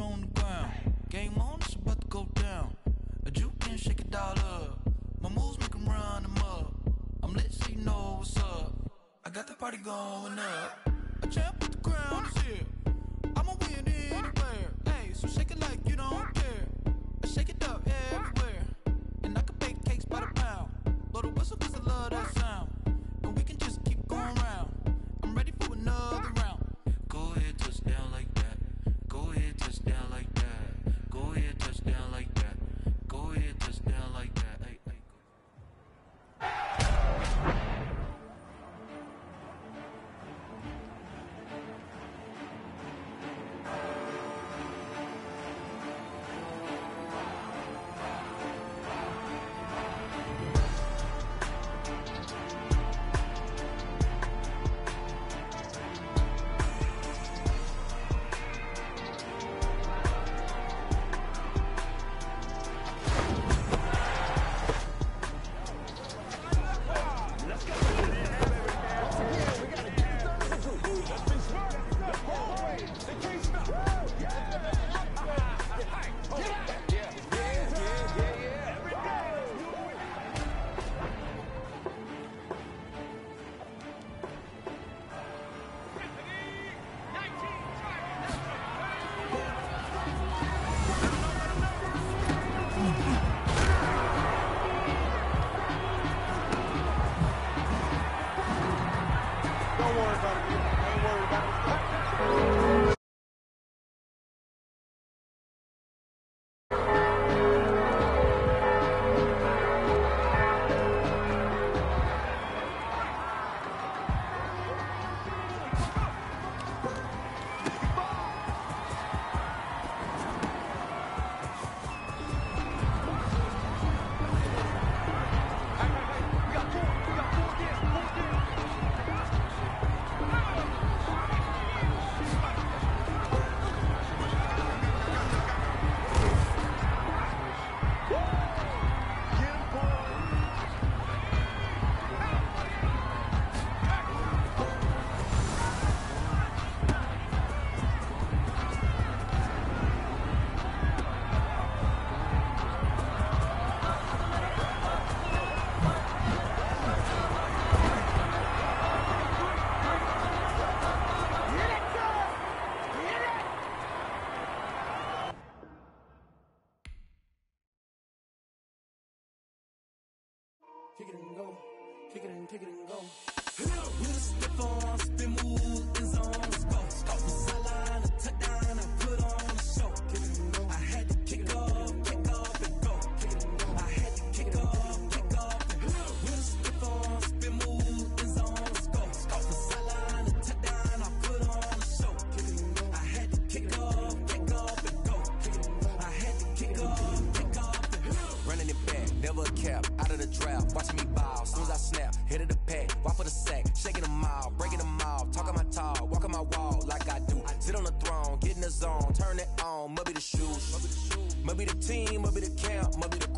on the ground. Game on, it's about to go down. A juke can shake it all up. My moves make them run them up. I'm lit so you know what's up. I got the party going up. A champ with the crown is here. I'ma win anywhere. Hey, so shake it like you don't. be the team, I'll be the camp, I'll be the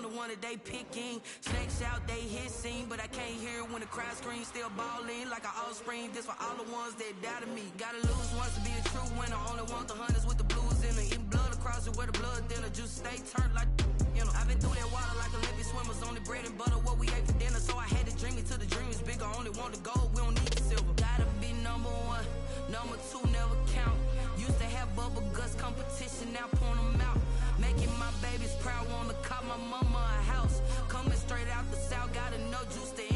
The one that they picking. Snakes out, they hissing, but I can't hear it when the crowd screams. Still balling like an offspring. This for all the ones that doubted me. Gotta lose once to be a true winner. Only want the hunters with the blues in it. Eating blood across it where the blood thinner. Juice stay turned like you know. I've been through that water like a Olympic swimmers. Only bread and butter, what we ate for dinner. So I had to dream it till the dream is bigger. Only want the gold, we don't need the silver. Gotta be number one, number two never count. Used to have bubble guts competition, now point 'em out. Making my babies proud, wanna cop my mama a house. Coming straight out the south, gotta know juice to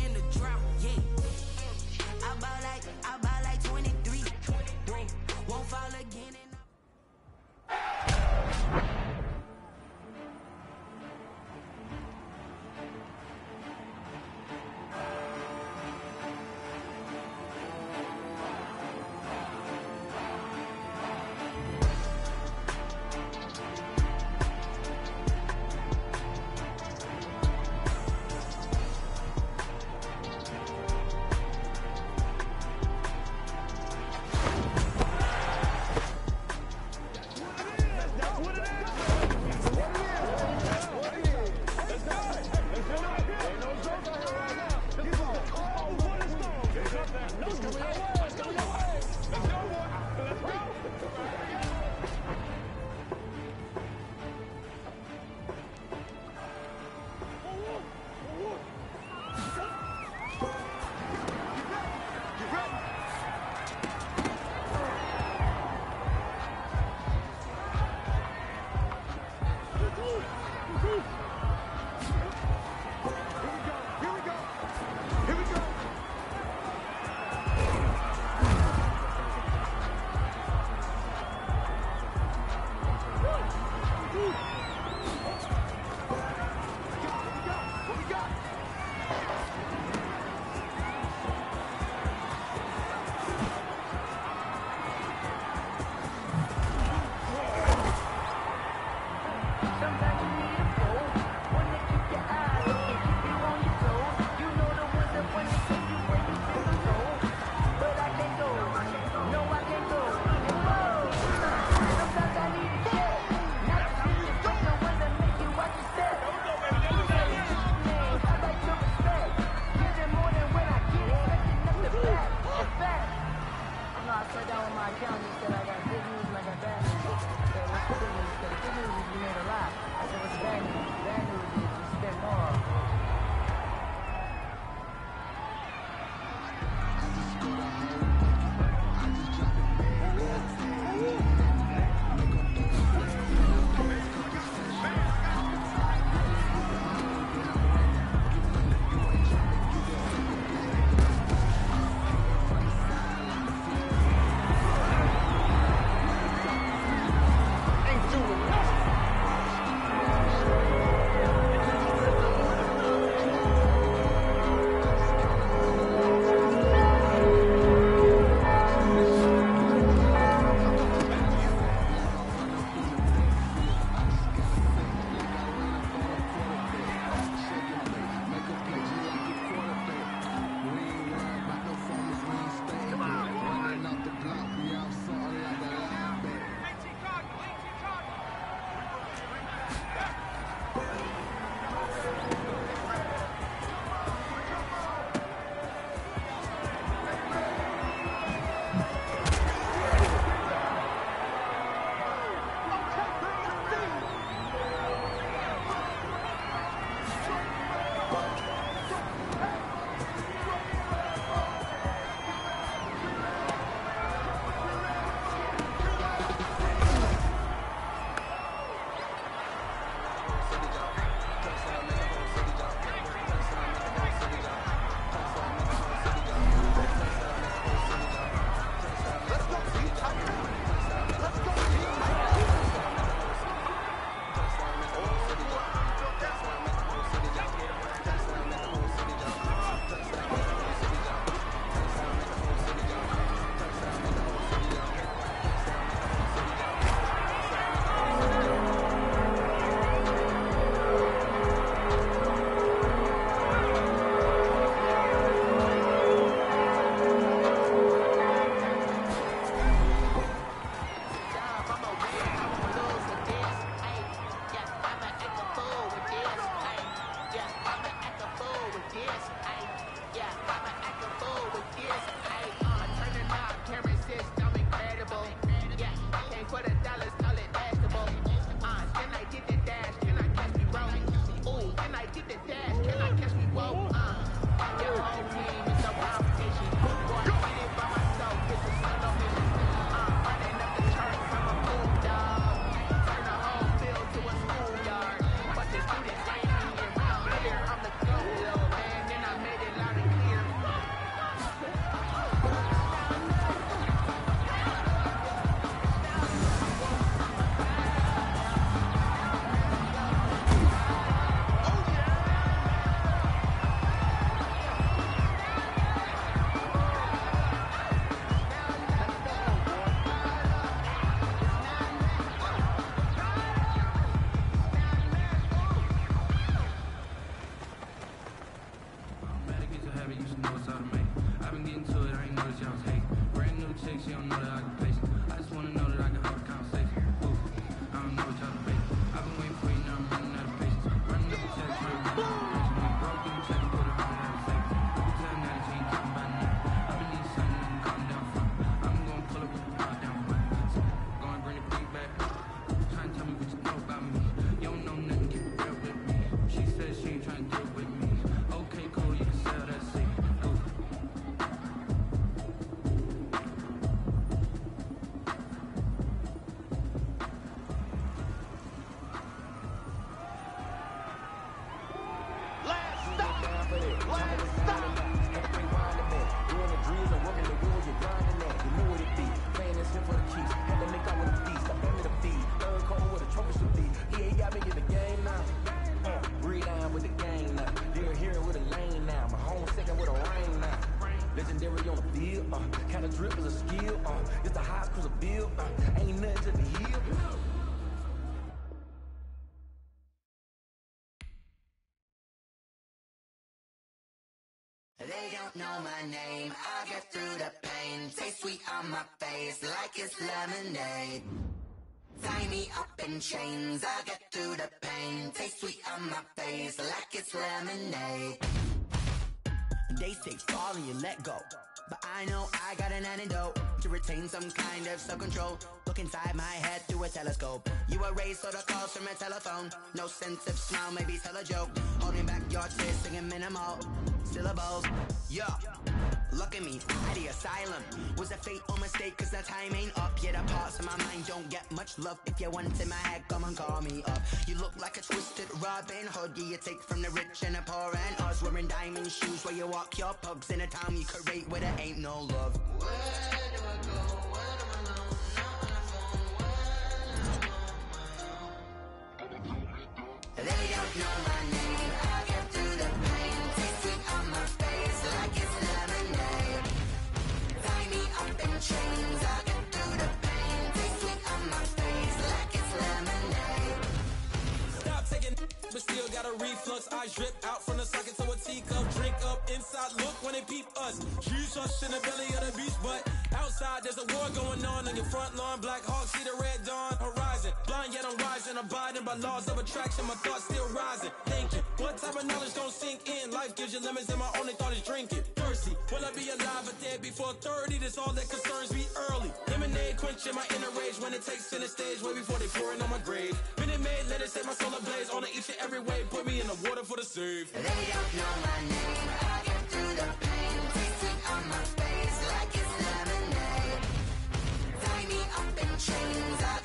drip is a skill. Uh, it's the highest cruise a bill. Uh, ain't nothing to hill. They don't know my name. I get through the pain. Taste sweet on my face like it's lemonade. Tie me up in chains. I get through the pain. Taste sweet on my face like it's lemonade. They say fall and you let go. But I know I got an antidote to retain some kind of self-control. Look inside my head through a telescope. You erase all the calls from a telephone. No sense of smile, maybe tell a joke. Holding back your tears, singing minimal syllables. Yo, look at me, at the asylum. Was a fate or mistake, cause the time ain't up. Yet the parts of my mind don't get much love. If you want in my head, come and call me up. You look like a twisted Robin Hood. Yeah, you take from the rich and the poor and us. Wearing diamond shoes where you walk your pugs in a town you create where there ain't no love. Where do I go? They don't know my name. Got a reflux. Eyes drip out from the socket to a teacup. Drink up inside, look when they peep us. Jesus in the belly of the beast, but outside there's a war going on on your front lawn. Black Hawk see the red dawn horizon. Blind yet I'm rising, abiding by laws of attraction. My thoughts still rising. Thinking, what type of knowledge gon' sink in? Life gives you lemons, and my only thought is drinking. Thirsty, will I be alive or dead before 30? That's all that concerns me early. Lemonade quenching my inner rage when it takes center stage, way before they pouring on my grave. Minute Maid, let it set my soul ablaze on each and every way. Put me in the water for the save. They don't know my name. I get through the pain. Sweet on my face like it's lemonade. Tie me up in chains. I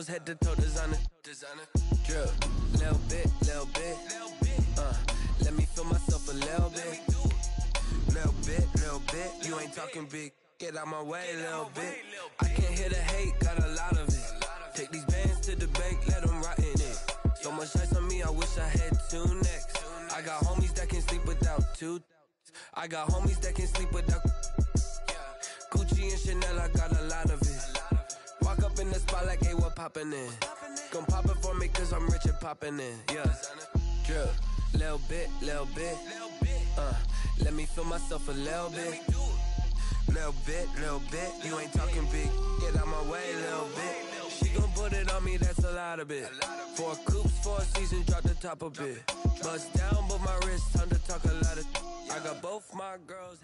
clothes, head to toe designer. Designer. Drip, little bit, little bit. Uh, let me feel myself a little bit. Little bit, little bit. You ain't talking big. Get out my way, little bit. a little bit. Little bit, little bit. You ain't talking big. Get out my way, little bit. She gon' put it on me, that's a lot of it. Four coops, four seasons, drop the top a bit. Bust down, but my wrist, time to talk a lot of. I got both my girls.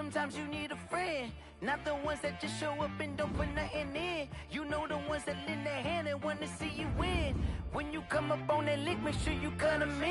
Sometimes you need a friend, not the ones that just show up and don't put nothing in. You know the ones that lend their hand and wanna see you win. When you come up on that lick, make sure you cut them in.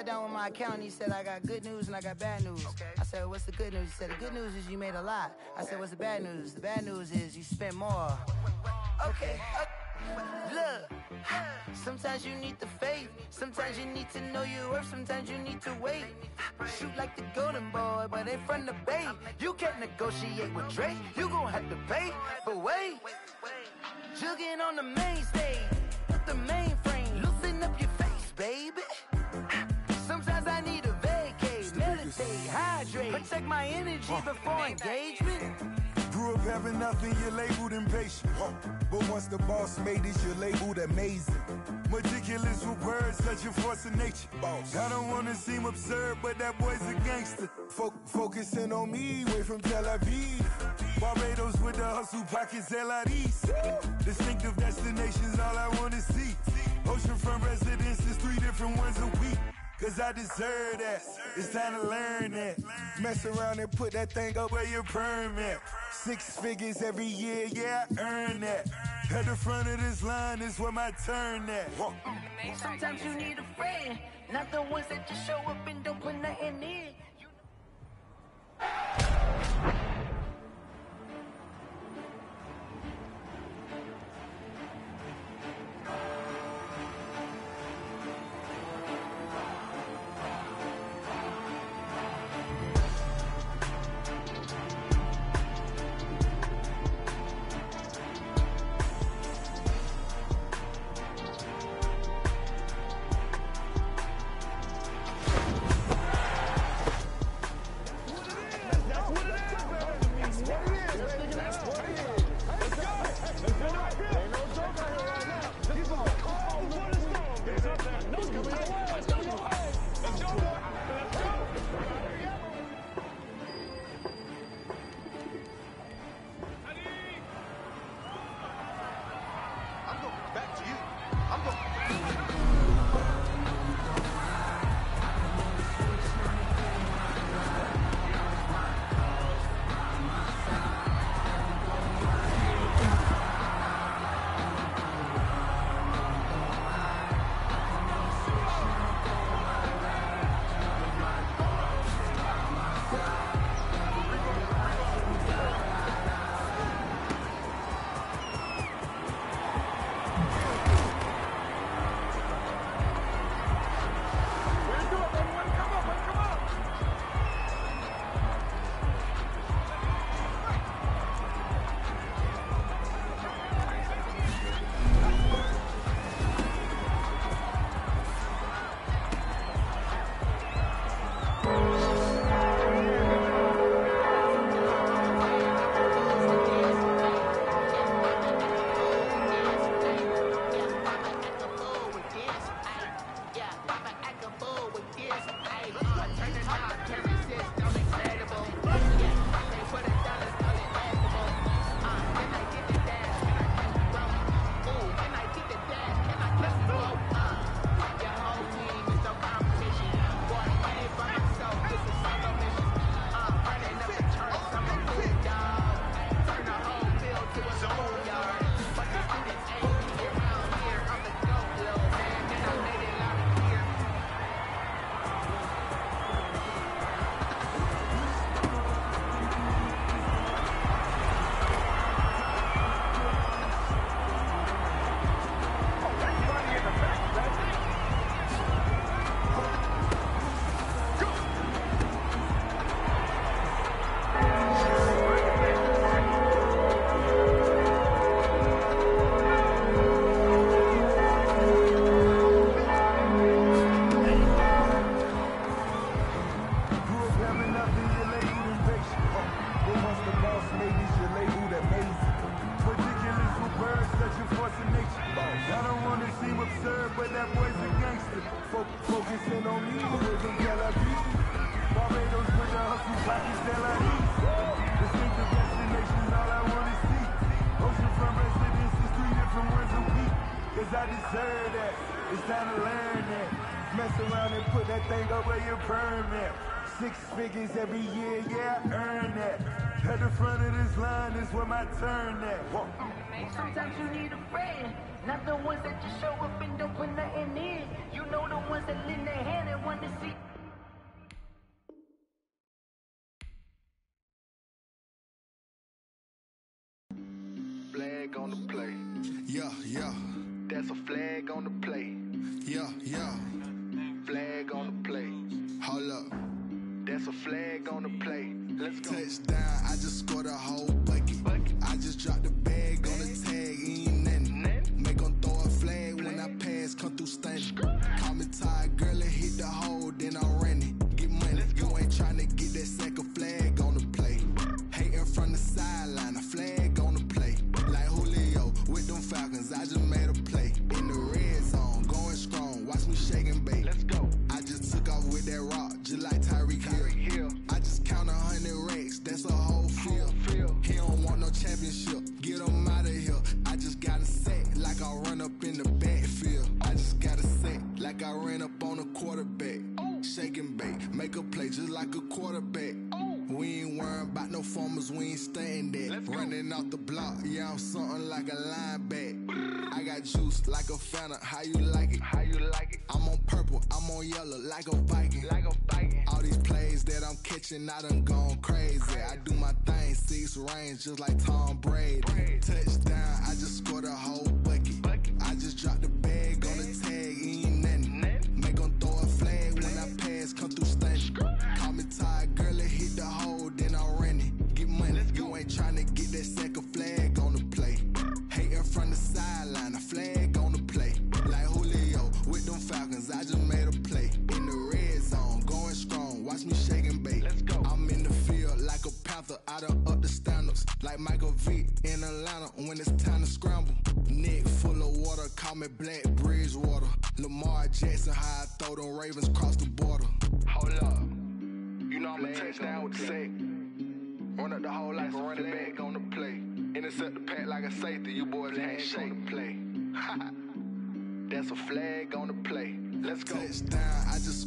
Sat down with my accountant. He said, I got good news and I got bad news. I said, What's the good news? He said, The good news is you made a lot. I said, What's the bad news? The bad news is you spent more. Okay. uh, Look, sometimes you need the faith. Sometimes you need to know your worth. Sometimes you need to wait. Shoot like the golden boy, but ain't from the bay. You can't negotiate with Drake. You gon' have to pay. But wait, jugging on the main stage. With the mainframe, hydrate, protect my energy before engagement. Grew up having nothing, you're labeled impatient. But once the boss made it, you're labeled amazing. Meticulous with words, such a force of nature. I don't wanna seem absurd, but that boy's a gangster. Fo- focusing on me, way from Tel Aviv. Barbados with the hustle pockets, LIDs. Distinctive destinations, all I wanna see. Oceanfront residences, three different ones a week. Cause I deserve that. It's time to learn that. Mess around and put that thing up where your permit. Six figures every year, yeah, I earn that. At the front of this line is where my turn at. Sometimes you need a friend, not the ones that just show up and don't put nothing in. Back Sometimes you need a friend, not the ones that just show up and don't put nothing in. You know the ones that lend their hand and want to see. Flag on the play. Yeah, yeah. That's a flag on the play. that's a flag on the play. Let's go. Touchdown, I just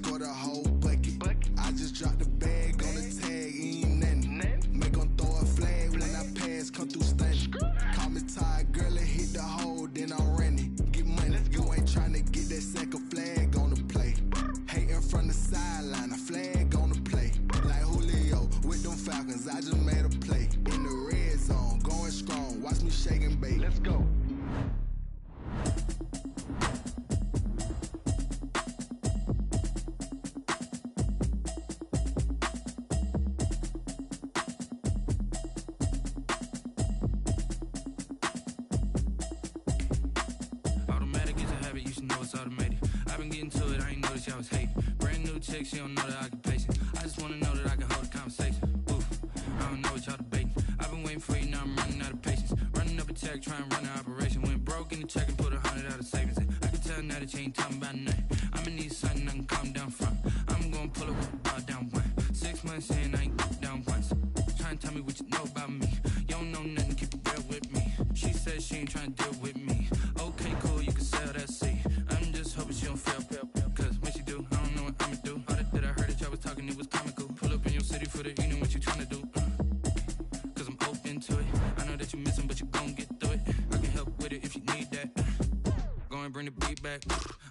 beat back.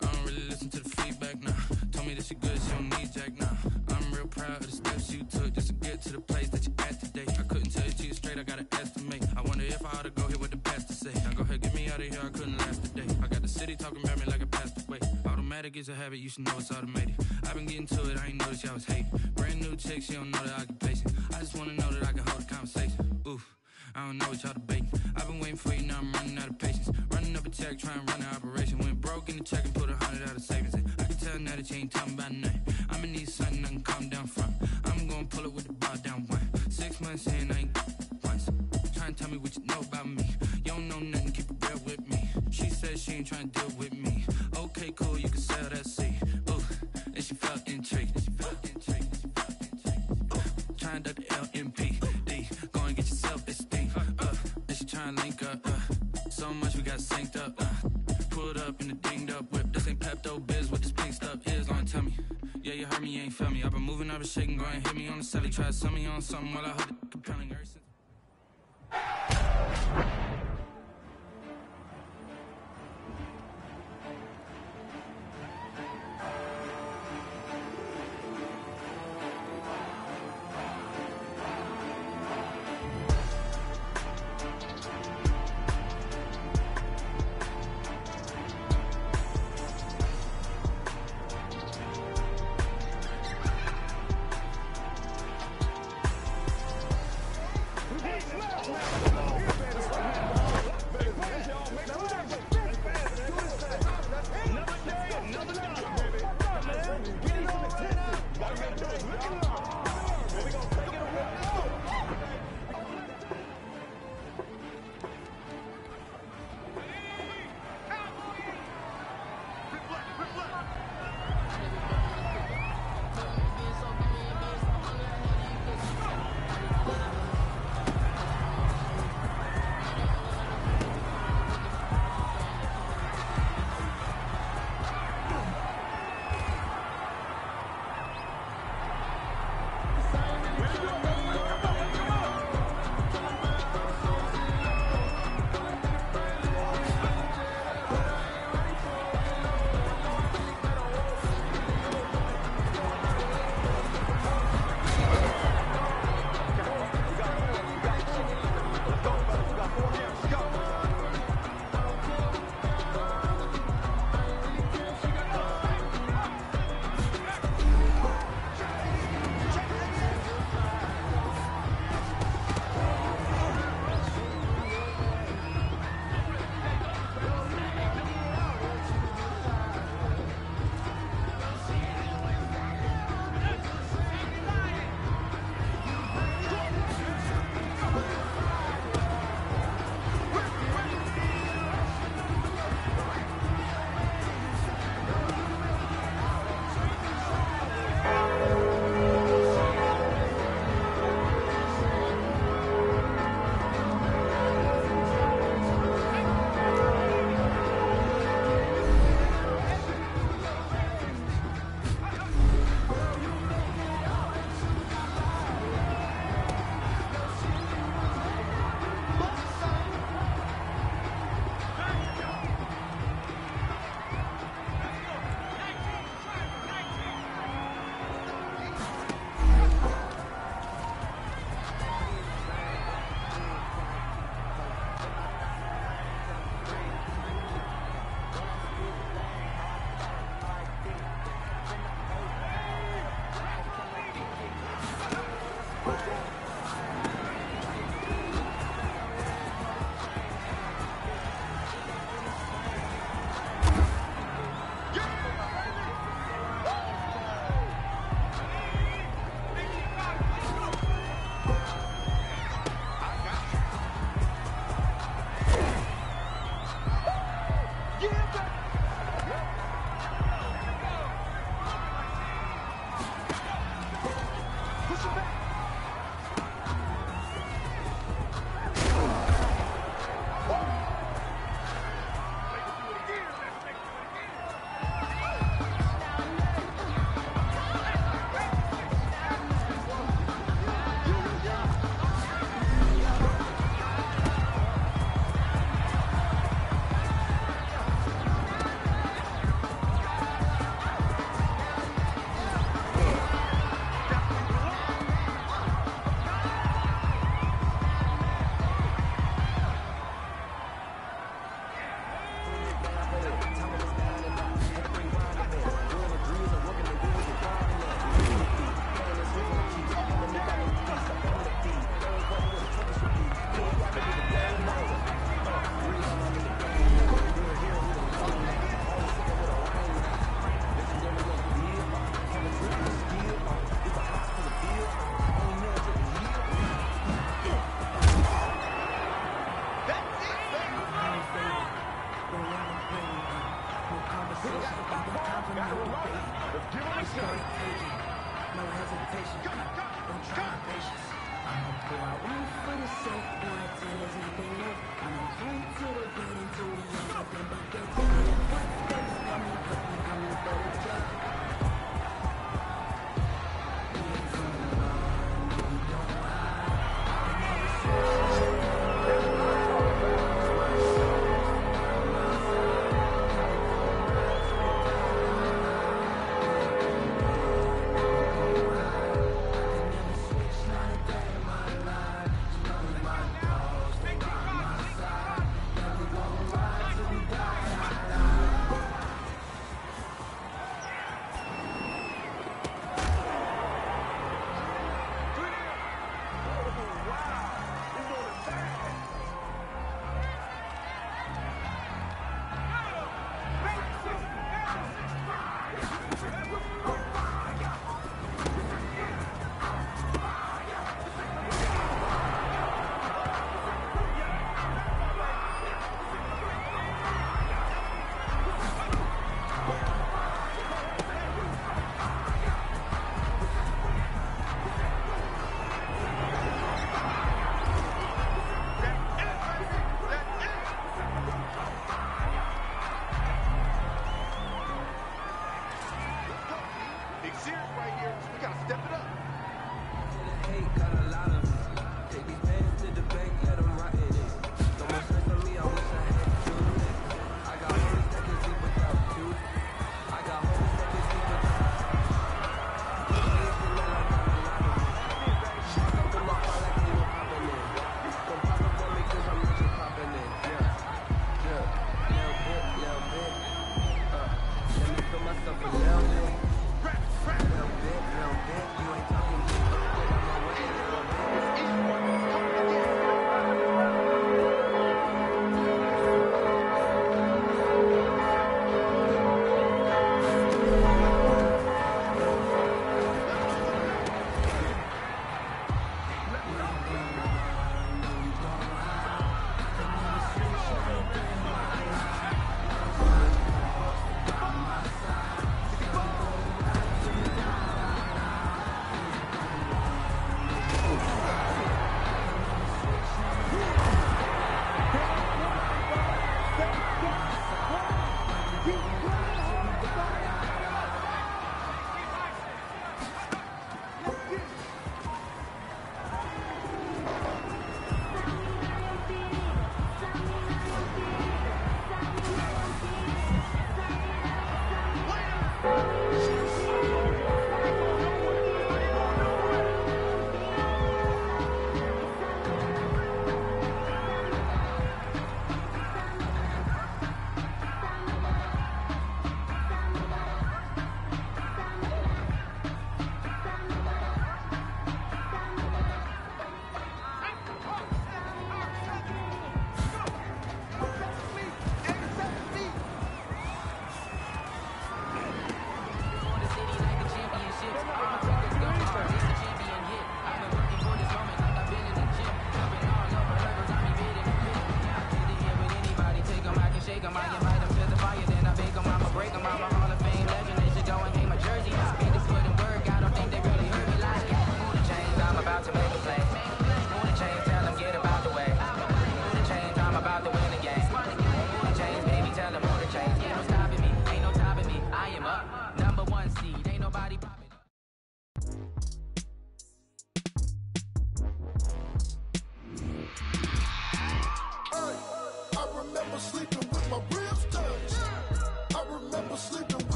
I don't really listen to the feedback now. Nah. Told me that you good, she don't need Jack now. Nah. I'm real proud of the steps you took just to get to the place that you at today. I couldn't tell you to straight, I gotta estimate. I wonder if I ought to go here with the pastor say. Now go ahead, get me out of here, I couldn't last today. I got the city talking about me like I passed away. Automatic is a habit, you should know it's automated. I've been getting to it, I ain't noticed y'all was hating. Brand new chick, she don't know that I can shaking, go and hit me on the celly. Try to sell me on something while I hold it compelling.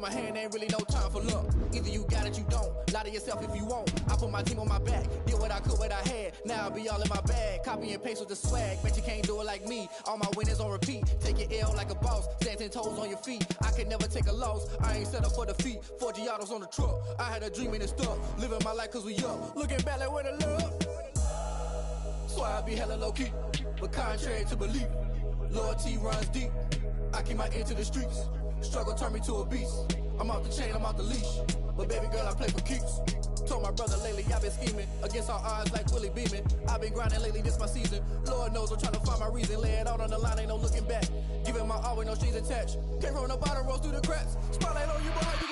My hand, ain't really no time for luck. Either you got it, you don't. Lie to yourself if you won't. I put my team on my back, did what I could, what I had. Now I be all in my bag. Copy and paste with the swag. Bet you can't do it like me. All my winners on repeat. Take your L like a boss. Stand ten toes on your feet. I can never take a loss. I ain't set up for defeat. Forgiatos on the truck. I had a dream and it stuck. Living my life cause we up. Looking back like where the love. So I be hella low key. But contrary to belief, loyalty runs deep. I keep my ear to the streets. Struggle turned me to a beast. I'm off the chain, I'm off the leash. But baby girl, I play for keeps. Told my brother lately, I've been scheming against all odds like Willie Beamen. I've been grinding lately, this my season. Lord knows I'm trying to find my reason. Lay it out on the line, ain't no looking back. Giving my all with no strings attached. Can't roll no bottle, rolls through the cracks. Spotlight on you, but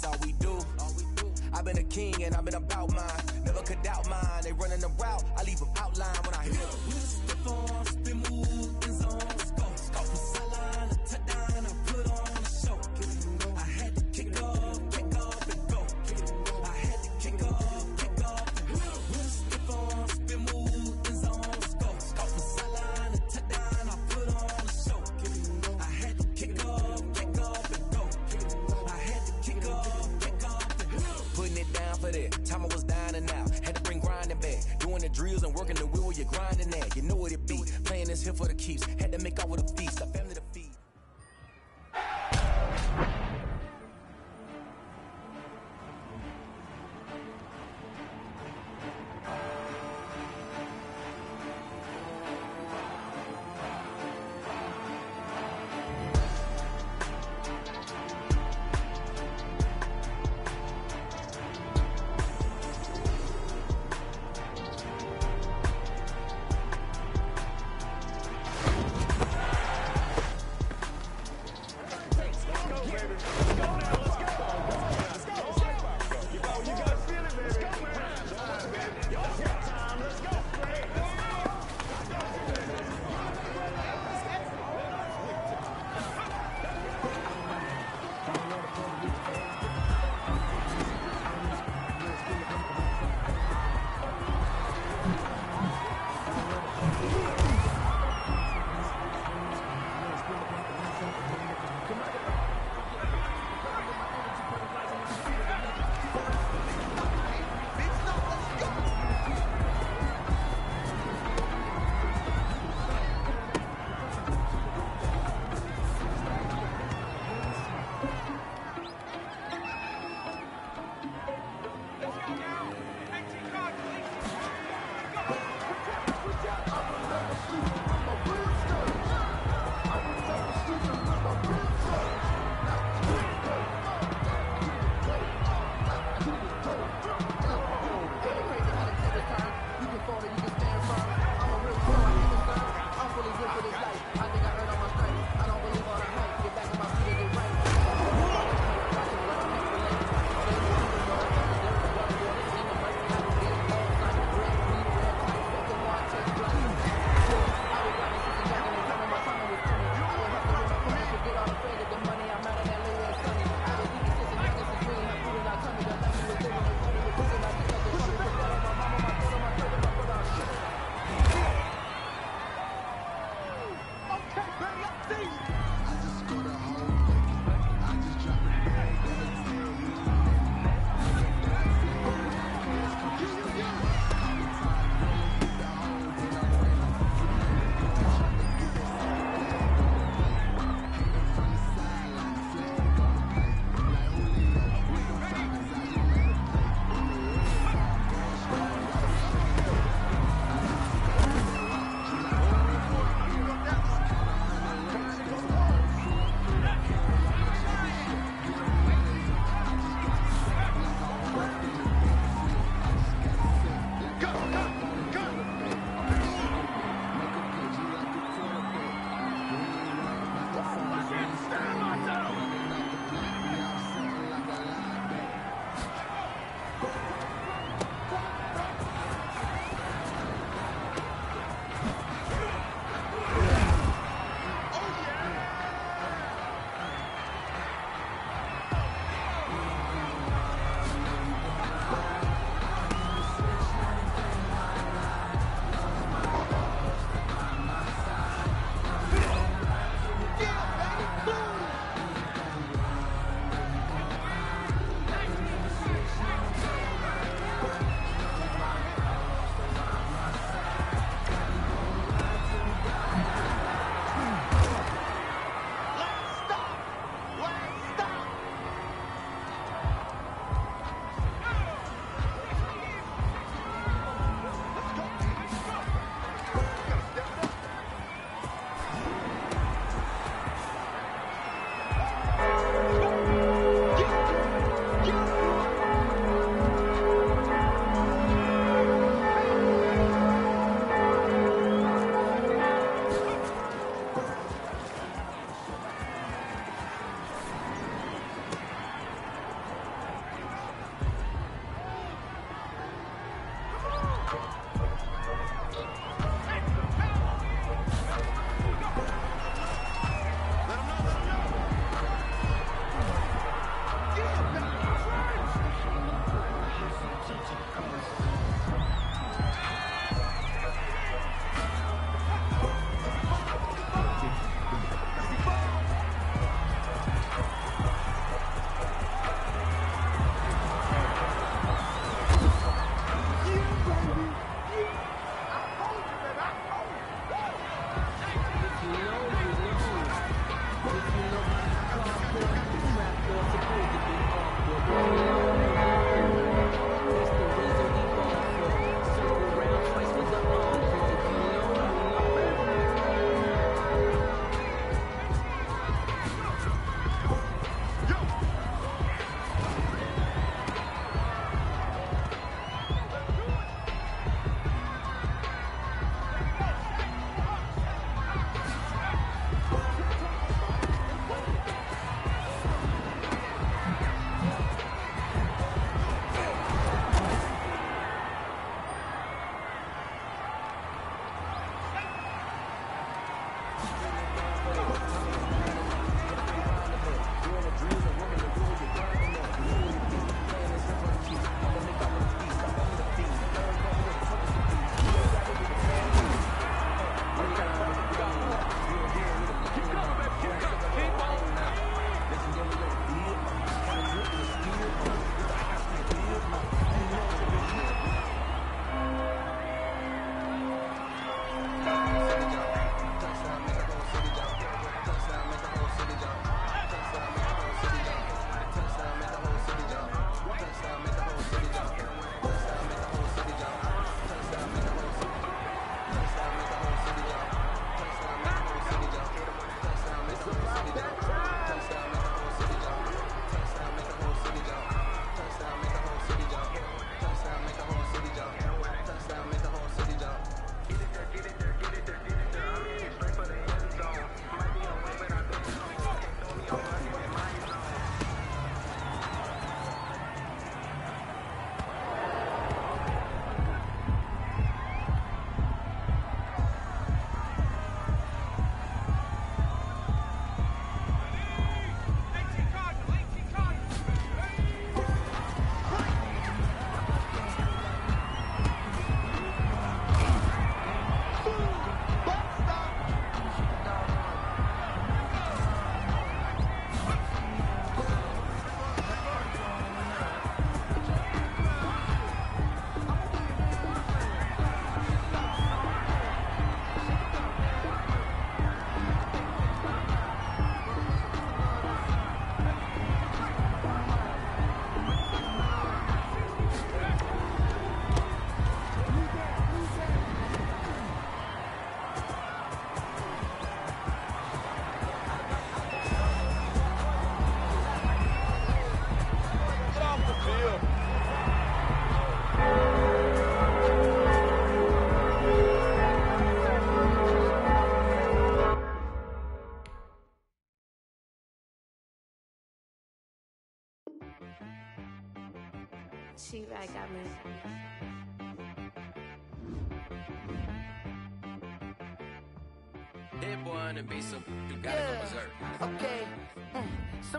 that's all we do. I've been a king and I've been about mine. Never could doubt mine. They running the route, I leave them outline.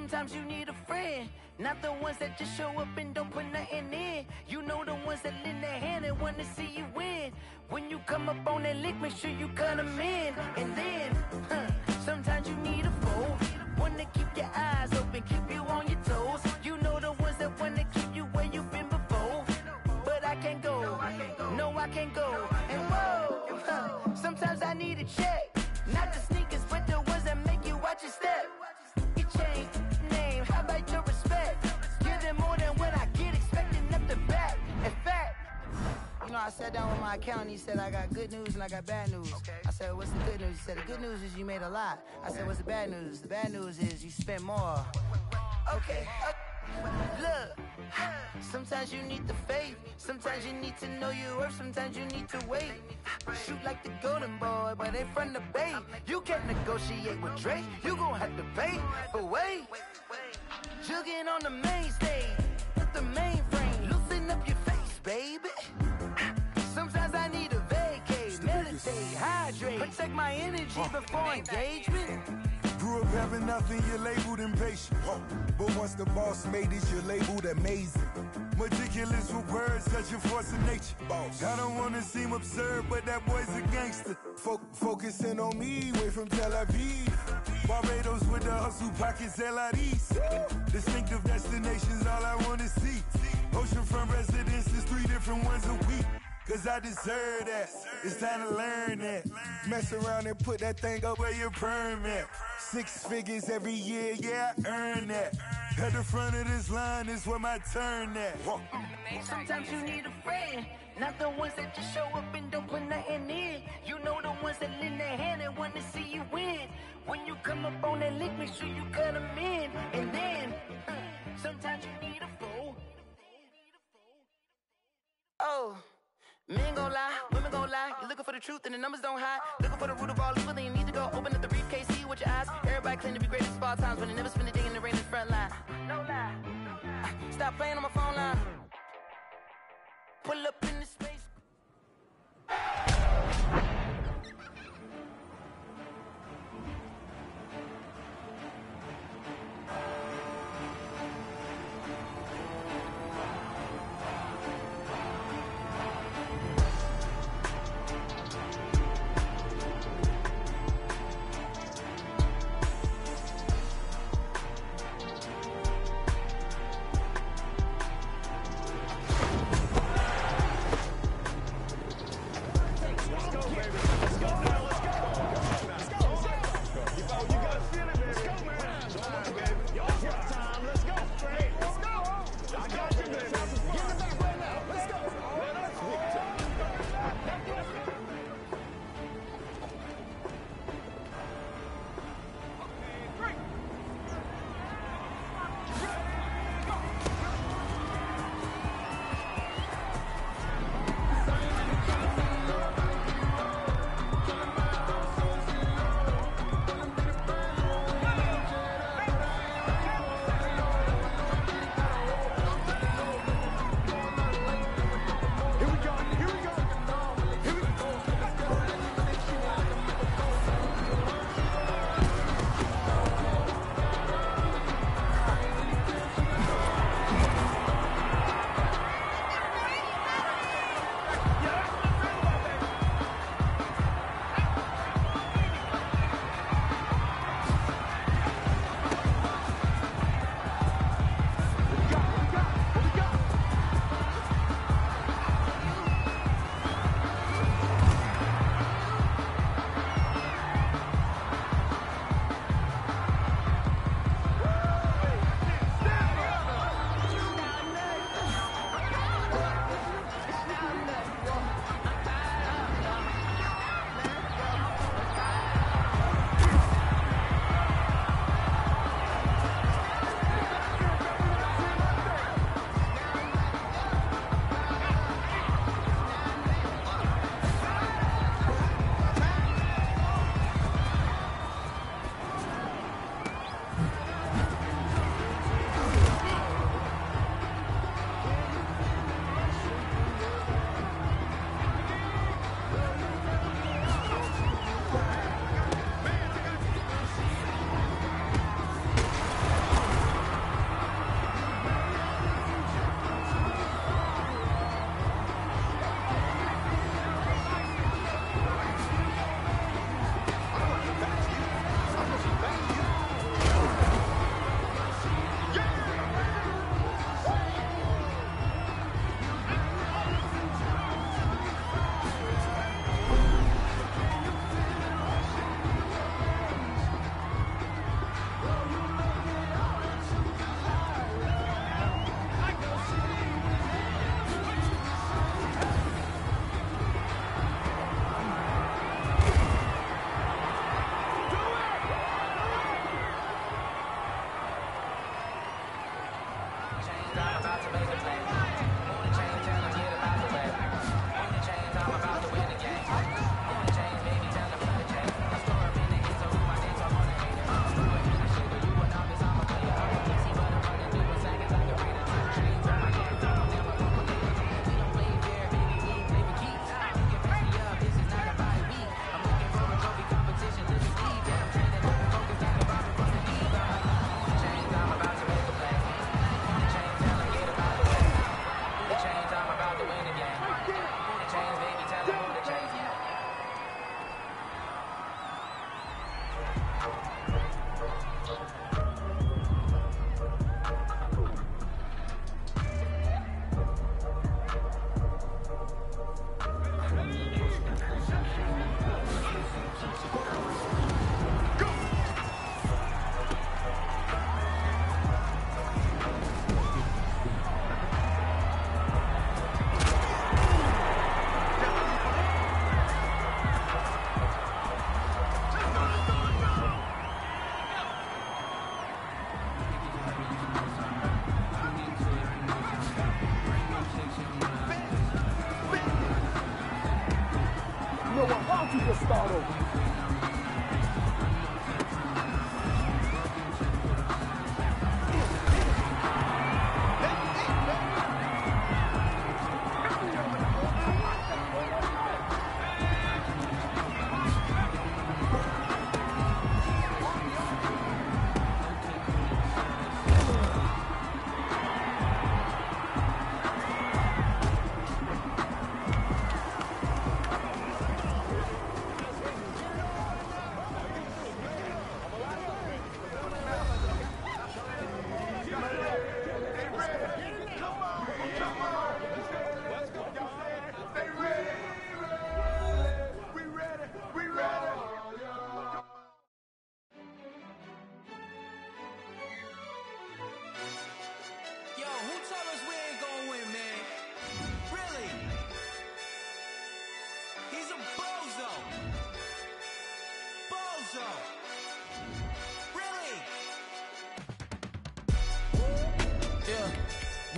Sometimes you need a friend, not the ones that just show up and don't put nothing in. You know the ones that lend a hand and wanna see you win. When you come up on that lick, make sure you cut 'em in. And then, huh, sometimes you need a foe. One to keep your eyes open, keep you on your toes. You know the ones that wanna keep you where you've been before. But I can't go, no, I can't go. Sat down with my accountant. He said, I got good news and I got bad news. I said, What's the good news? He said, The good news is you made a lot. I said, What's the bad news? The bad news is you spent more. Okay, uh, look. Sometimes you need the faith. Sometimes you need to know your worth. Sometimes you need to wait. Shoot like the golden boy, but they from the bay. You can't negotiate with Drake. You gon' have to pay. But wait, jugging on the main stage with the mainframe. Loosen up your face, baby. Hydrate, protect my energy before engagement. Grew up having nothing, you're labeled impatient. But once the boss made it, you're labeled amazing. Meticulous with words, such a force of nature. I don't wanna seem absurd, but that boy's a gangster. Fo- focusing on me, way from Tel Aviv. Barbados with the hustle pockets, LIDs. Distinctive destinations, all I wanna see. Oceanfront residences, three different ones a week. Cause I deserve that. It's time to learn that. Mess around and put that thing up where your permit. Six figures every year, yeah, I earn that. At the front of this line is where my turn at. Sometimes you need a friend, not the ones that just show up and don't put nothing in. You know the ones that lend their hand and want to see you win. When you come up on that lick, make sure you cut 'em in. And then, uh, sometimes you need a foe. Oh. Men gon' lie, women gon' lie. You're looking for the truth and the numbers don't hide. Looking for the root of all evil, then you need to go open up the briefcase, see with your eyes. Everybody claim to be great at all times, but they never spend a day in the rain in the front line. No lie. Uh, Stop playing on my phone line. Pull up in the space.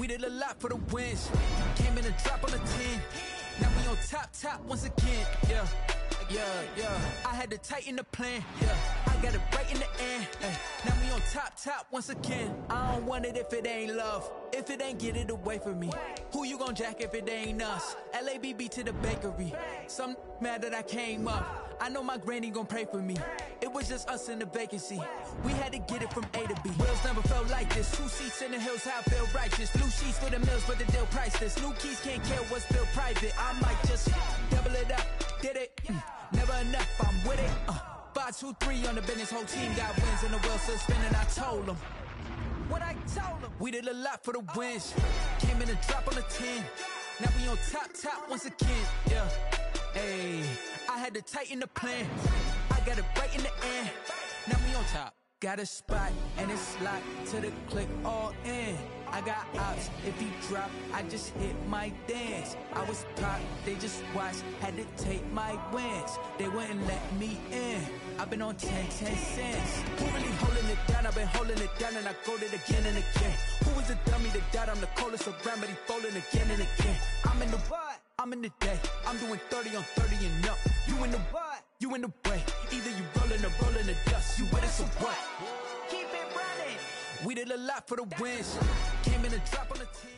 Did a lot for the wins. Came in a drop on the 10. Now we on top, top once again. Yeah, yeah, yeah. I had to tighten the plan. Yeah, I got it right in the end. Ay, now we on top, top once again. I don't want it if it ain't love. If it ain't get it away from me. Who you gon' jack if it ain't us? LABB to the bakery. Some mad that I came up. I know my granny gon' pray for me. Just us in the vacancy. We had to get it from A to B. Wheels never felt like this. Two seats in the hills, how I feel righteous. Blue sheets for the mills, but the deal priceless. New keys can't care what's still private. I might just double it up. Did it? Mm, Never enough, I'm with it. Uh, five, two, three on the business. Whole team got wins and the wheels still spinning. I told them. What I told them. We did a lot for the wins. Came in a drop on the 10. Now we on top, top once again. Yeah. Hey, I had to tighten the plan. Got it right in the end. Now we on top. Got a spot and it's locked to the click all in. I got ops. If he drop, I just hit my dance. I was top, they just watched, had to take my wins. They wouldn't let me in. I've been on 10, 10 cents. Who really holding it down? I've been holding it down and I go it again and again. Who was the dummy that died? I'm the coldest around, but he falling again and again. I'm in the what? I'm in the day. I'm doing 30 on 30 and up. You in the what? You in the way. Rolling or rolling the dust. You with us or what? Keep it running. We did a lot for the wins. Came in a drop on the 10.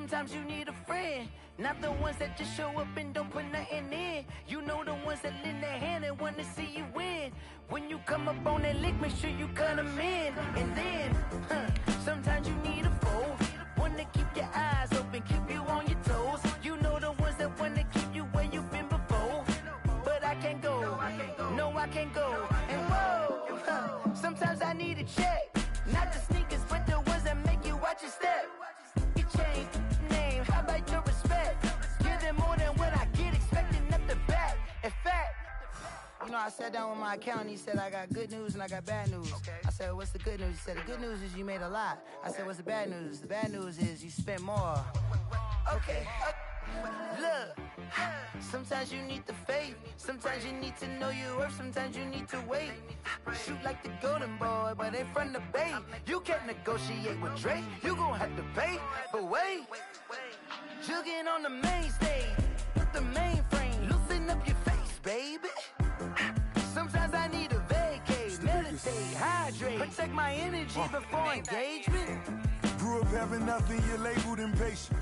Sometimes you need a friend, not the ones that just show up and don't put nothing in. You know the ones that lend their hand and want to see you win. When you come up on that lick, make sure you cut 'em in. And then, huh, sometimes you need a foe, one to keep your eyes open, keep you on your toes. You know the ones that want to keep you where you've been before. But I can't go, no, I can't go. Sat down with my accountant. He said, I got good news and I got bad news. I said, What's the good news? He said, The good news is you made a lot. I said, What's the bad news? The bad news is you spent more. Okay. uh, Look, sometimes you need the faith. Sometimes you need to know your worth. Sometimes you need to wait. Shoot like the golden boy, but in front of Bay. You can't negotiate with Drake. You gon' have to pay. But wait, jugging on the main stage. Put the mainframe. Loosen up your face, baby. Protect my energy before engagement. Grew up having nothing, you're labeled impatient.